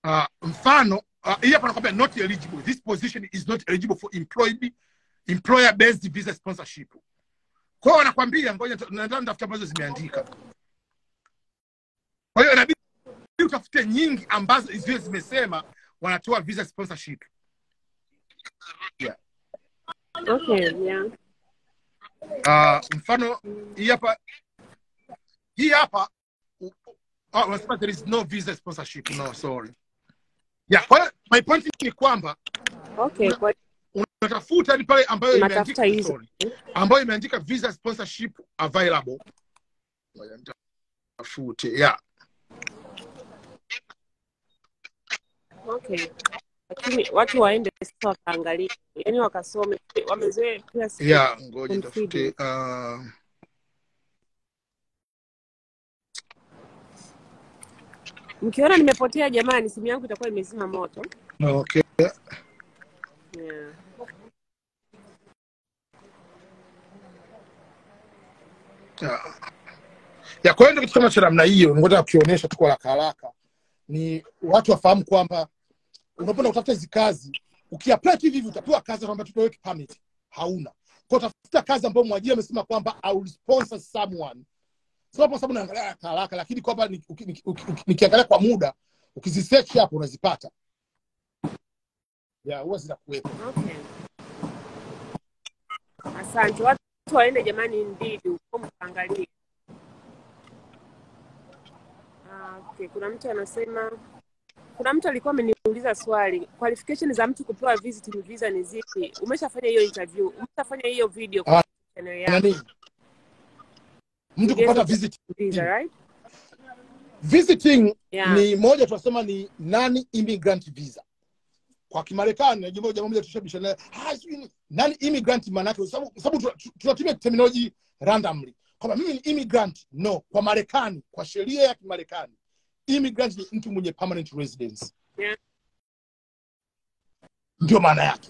Speaker 1: Uh, mfano uh, hii hapa nakwambia not eligible. This position is not eligible for employed employer based visa sponsorship. Kwa hiyo wanakwambia ngoja nitafuta ambazo zimeandika. Kwa hiyo inabidi utafute nyingi ambazo zile zimesema wanatoa visa sponsorship. Yeah.
Speaker 2: Okay, yeah.
Speaker 1: Uh, mfano hii hapa hii hapa oh, wanasema there is no visa sponsorship no sorry. Yeah kwa my point ni kwamba
Speaker 2: Okay, kwa
Speaker 1: unatafuta ni pale ambayo imeandika sorry ambayo imeandika visa sponsorship available. Nitafute yeah.
Speaker 2: Okay. Lakini watu waende sasa wakaangalia, yani wakasome, wamezoea kila siku
Speaker 1: yeah ngoja
Speaker 2: tafute
Speaker 1: nitafute uh,
Speaker 2: Mkiona nimepotea jamani, simu yangu itakuwa imezima moto.
Speaker 1: okay
Speaker 2: Yeah.
Speaker 1: yeah. ya kwa hiyo ndio kitu kama cha namna hiyo ngoja kukionyesha tu kwa haraka haraka ni watu wafahamu kwamba unapoenda kutafuta hizi kazi ukiapply tu hivi hivi utapewa kazi kwamba tupewe permit hauna kwa utafuta kazi ambayo mwajiri amesema kwamba I will sponsor someone sio hapo sababu naangalia haraka haraka lakini kwamba nikiangalia kwa muda ukizisearch hapo unazipata ya huwa zinakuwepo
Speaker 2: Okay. Asante. Watu waende jamani Indeed huko mkaangalie. Ah, okay. Kuna mtu anasema kuna mtu alikuwa ameniuliza swali, qualification za mtu kupewa visiting visa ni zipi? Umeshafanya hiyo interview? Umeshafanya hiyo video
Speaker 1: Ah,
Speaker 2: kwa channel yako?
Speaker 1: mtu kupata visit
Speaker 2: Visa, right?
Speaker 1: visiting
Speaker 2: Yeah.
Speaker 1: ni moja tunasema ni non immigrant visa kwa kimarekani najua jambo jambo moja tushabishana ah sijui nani immigrant maana yake sababu sababu tunatumia terminology randomly kwamba mimi ni immigrant no kwa marekani kwa sheria ya kimarekani immigrant ni mtu mwenye permanent residence.
Speaker 2: Yeah.
Speaker 1: ndio maana yake.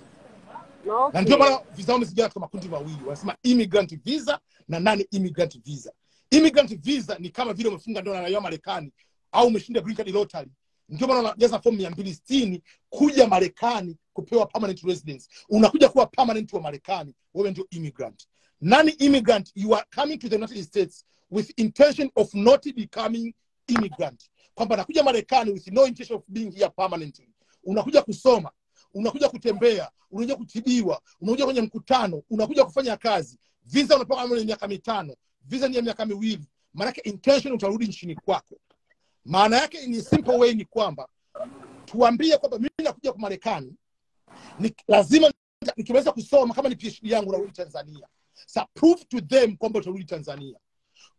Speaker 1: Na ndio maana visa wamezigawa katika makundi mawili. Wanasema immigrant visa na nani immigrant visa. Immigrant visa ni kama vile umefunga ndoa na raia wa marekani au umeshinda green card lottery. Ndio maana unajaza fomu mia mbili sitini kuja marekani kupewa permanent residence. Unakuja kuwa permanent wa marekani. Wewe ndio immigrant. Nani immigrant? You are coming to the united states with intention of not becoming immigrant. Kwamba nakuja marekani with no intention of being here permanently. Unakuja kusoma unakuja kutembea unakuja kutibiwa unakuja kwenye mkutano unakuja kufanya kazi. Visa unapewa kama ni miaka mitano visa ni ya miaka miwili. Maanake intention utarudi nchini kwako. Maana yake ni simple way ni kwamba tuambie kwamba mimi nakuja kwa marekani ni lazima nikiweza kusoma kama ni phd yangu narudi tanzania. Sa prove to them kwamba utarudi tanzania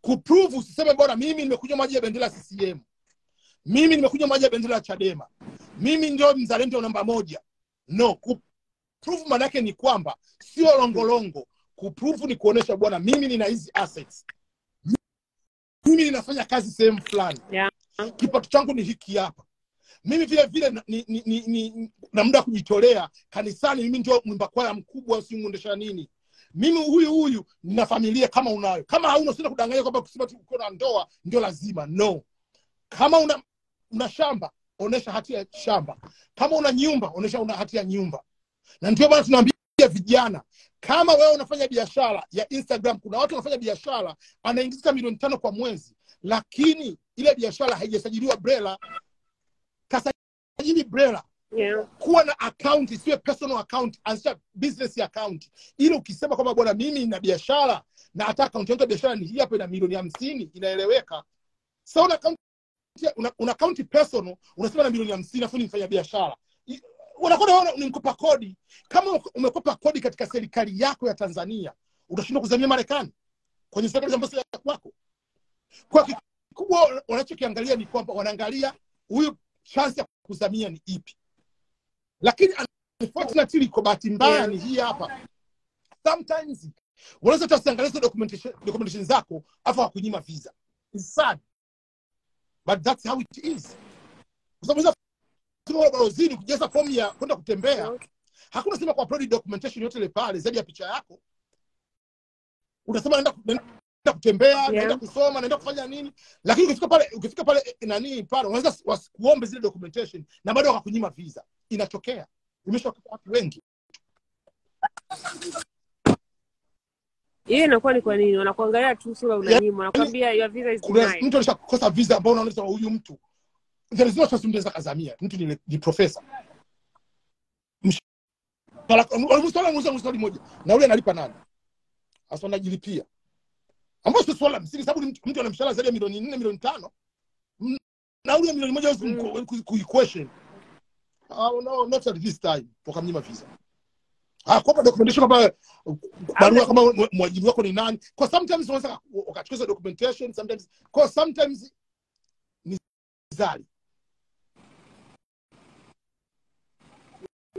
Speaker 1: kuprove usiseme bwana mimi nimekunywa maji ya bendera ccm mimi nimekunywa maji ya bendera ya chadema. Mimi ndio mzalendo namba moja. No kuprove maana yake ni kwamba sio longolongo. Kuprove ni kuonesha bwana mimi nina hizi assets. Mimi ninafanya kazi sehemu fulani.
Speaker 2: Yeah.
Speaker 1: kipato changu ni hiki hapa. Mimi vile vile na, ni, ni, ni, ni, na muda wa kujitolea kanisani mimi ndio mwimba kwaya mkubwa si mwendesha nini mimi huyu huyu na familia kama unayo. Kama hauna sina kudanganya kwamba kusema tu uko na ndoa ndio lazima. No. Kama una una shamba onesha hati ya shamba. Kama una nyumba onesha una hati ya nyumba. Na ndio bwana tunaambia vijana kama wewe unafanya biashara ya instagram kuna watu wanafanya biashara anaingiza milioni tano kwa mwezi lakini ile biashara haijasajiliwa brela. Kasajili brela Kuwa na account isiwe personal account anzisha business account. Ili ukisema kwamba bwana mimi na biashara na hata akaunti yangu ya biashara ni hii hapa ina milioni hamsini inaeleweka. Sa una account una, una account personal unasema na milioni hamsini afu ni mfanya biashara. Unakwenda unaona ni kodi. Kama umekopa kodi katika serikali yako ya tanzania utashindwa kuzamia marekani? Kwenye serikali ambayo ya kwako? Kwa kikubwa wanachokiangalia ni kwamba wanaangalia huyu chance ya kuzamia ni ipi lakini unfortunately kwa bahati mbaya ni hii hapa. Sometimes unaweza hata usiangalia hizo documentation, documentation zako afu wakunyima visa. It's sad. But that's how it is. Kwa sababu unaweza balozini kujaza fomu ya kwenda kutembea.
Speaker 2: Okay.
Speaker 1: hakuna sema kwa upload documentation yote ile pale zaidi ya picha yako. Unasema naenda naenda kutembea
Speaker 2: Yeah.
Speaker 1: naenda kusoma naenda kufanya nini lakini ukifika pale ukifika pale eh, nani pale unaweza wasikuombe zile documentation na bado wakakunyima visa inatokea imeshatokea watu wengi
Speaker 2: hiyo inakuwa ni kwa nini wanakuangalia tu sura unanyimwa wanakwambia your visa is
Speaker 1: kuna mtu alishakosa visa ambao unaona sasa huyu mtu there is no chance mtu kazamia mtu ni, ni profesa mshahara mmoja na ule analipa nani hasa anajilipia ambayo sio swala la msingi sababu mtu, mtu ana mshahara zaidi ya milioni nne milioni tano. M- na ule milioni moja huwezi
Speaker 2: Mm.
Speaker 1: ku- ku- kuequation oh, no not at this time wakamnyima visa. Ah, kwamba documentation kama barua kama mwajibu wako ni nani. Kwa sometimes unaweza ukachukua documentation sometimes kwa sometimes ni zali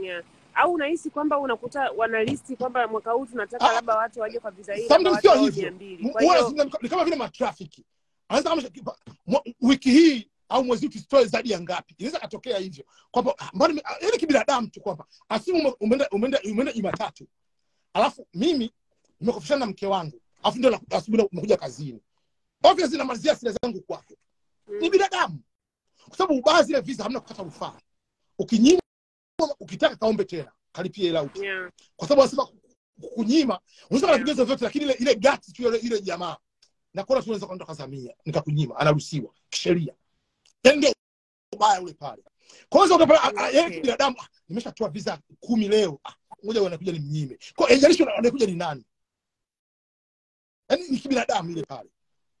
Speaker 2: yeah. Au unahisi kwamba unakuta wanalisti kwamba mwaka huu tunataka
Speaker 1: Ah,
Speaker 2: labda watu waje kwa visa hii
Speaker 1: kama vile matrafiki. Anaweza kama wiki hii au mwezi huu tusitoe zaidi ya ngapi. Inaweza katokea hivyo. Kwamba ah, nime- ah, yaani kibinadamu tu kwamba asimu ume- umeenda umeenda umeenda jumatatu. Alafu mimi nimekofishana na mke wangu. Alafu ndio asubuhi umekuja kazini. Obviously namalizia hasira zangu kwako ni binadamu. Kwa sababu ubaya zile visa hamna kukata rufaa. Ukinyima ukitaka kaombe tena kalipie hela upya
Speaker 2: yeah.
Speaker 1: kwa sababu anasema kunyima unaweza kuna vigezo vyote lakini ile ile gati tu ile ile jamaa na kwa sababu unaweza kwenda kazamia nikakunyima anaruhusiwa kisheria. Ndio ubaya ule pale. Kwa hiyo utapata yeye binadamu ah, nimeshatoa visa kumi leo ah, ngoja wanakuja ni mnyime kwa hiyo wana- wanakuja ni nani. Yani ni kibinadamu ile pale.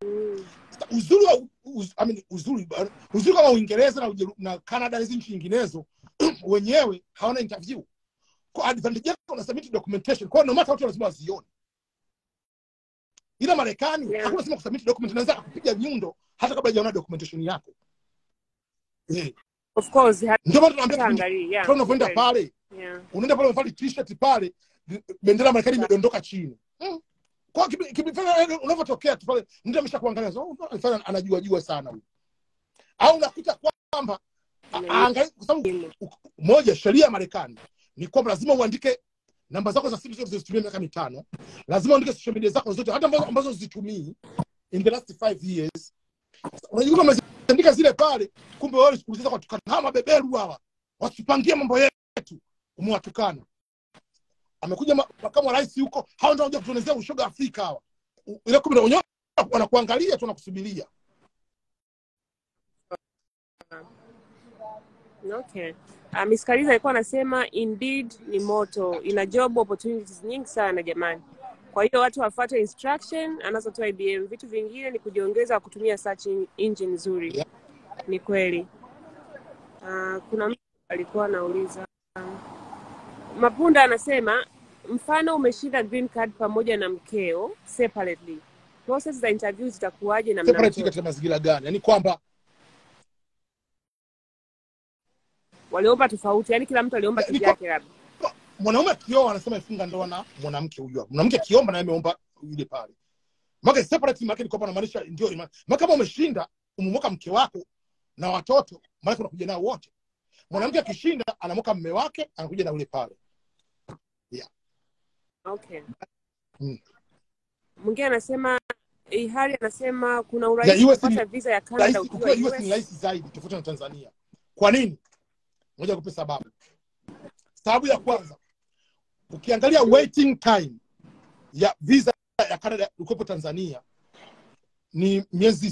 Speaker 2: Mm.
Speaker 1: Uzuri wa uz, I mean, uzuri uzuri kama Uingereza na, na Canada hizi nchi nyinginezo wenyewe hawana interview kwa advantage yako una submit documentation kwa hiyo no matter watu lazima wazione ila Marekani
Speaker 2: Yeah.
Speaker 1: hakuna sema kusubmit document unaweza kupiga nyundo hata kabla hajaona documentation yako yeah.
Speaker 2: of course
Speaker 1: ndio maana tunaambia
Speaker 2: yeah. kweli.
Speaker 1: pale
Speaker 2: yeah.
Speaker 1: unaenda pale umevaa t-shirt pale bendera Marekani imedondoka yeah. chini Mm. kwa kibifanya kibi- unavyotokea tu pale ndio ameshakuangalia so, oh, anajua jua sana huyu au unakuta kwamba kwa sababu moja sheria ya Marekani ni kwamba lazima uandike namba zako za simu zote zilizotumia miaka mitano. Lazima uandike social media zako zote hata ambazo ambazo zitumii in the last five years. Unajua kama umeziandika zile pale kumbe wewe ulisikiliza kwa tukana, hawa mabeberu hawa. Wasipangie mambo yetu umewatukana. Amekuja ma- makamu wa rais huko hao ndio wanakuja kutuelezea ushoga Afrika hawa. Ile kumbe wenyewe wanakuangalia tu wanakusubiria
Speaker 2: Okay. Uh, Miss Kaliza alikuwa anasema Indeed ni moto, ina job opportunities nyingi sana jamani. Kwa hiyo watu wafuate instruction anazotoa IBM. Vitu vingine ni kujiongeza kutumia search engine nzuri.
Speaker 1: Yeah.
Speaker 2: Ni kweli. Uh, kuna mtu alikuwa anauliza Mapunda anasema mfano umeshinda green card pamoja na mkeo separately, process za interview zitakuwaje na
Speaker 1: katika mazingira gani yani kwamba
Speaker 2: Waliomba tofauti, yani kila mtu aliomba
Speaker 1: Ni yake
Speaker 2: kivyake labda.
Speaker 1: mwanaume akioa anasema ifunga ndoa na mwanamke huyo, mwanamke akiomba naye ameomba yule pale maka separate maana ni kwamba anamaanisha ndio maana kama umeshinda umemweka mke wako na watoto maana unakuja nao wote mwanamke akishinda anamweka mume wake anakuja na yule pale Yeah.
Speaker 2: Okay.
Speaker 1: Mm.
Speaker 2: Mwingine anasema Ihari anasema kuna urahisi kupata visa ya Canada ukiwa US.
Speaker 1: ni rahisi zaidi tofauti na Tanzania kwa nini moja kupe sababu. Sababu ya kwanza ukiangalia waiting time ya visa ya Canada ukopo Tanzania ni miezi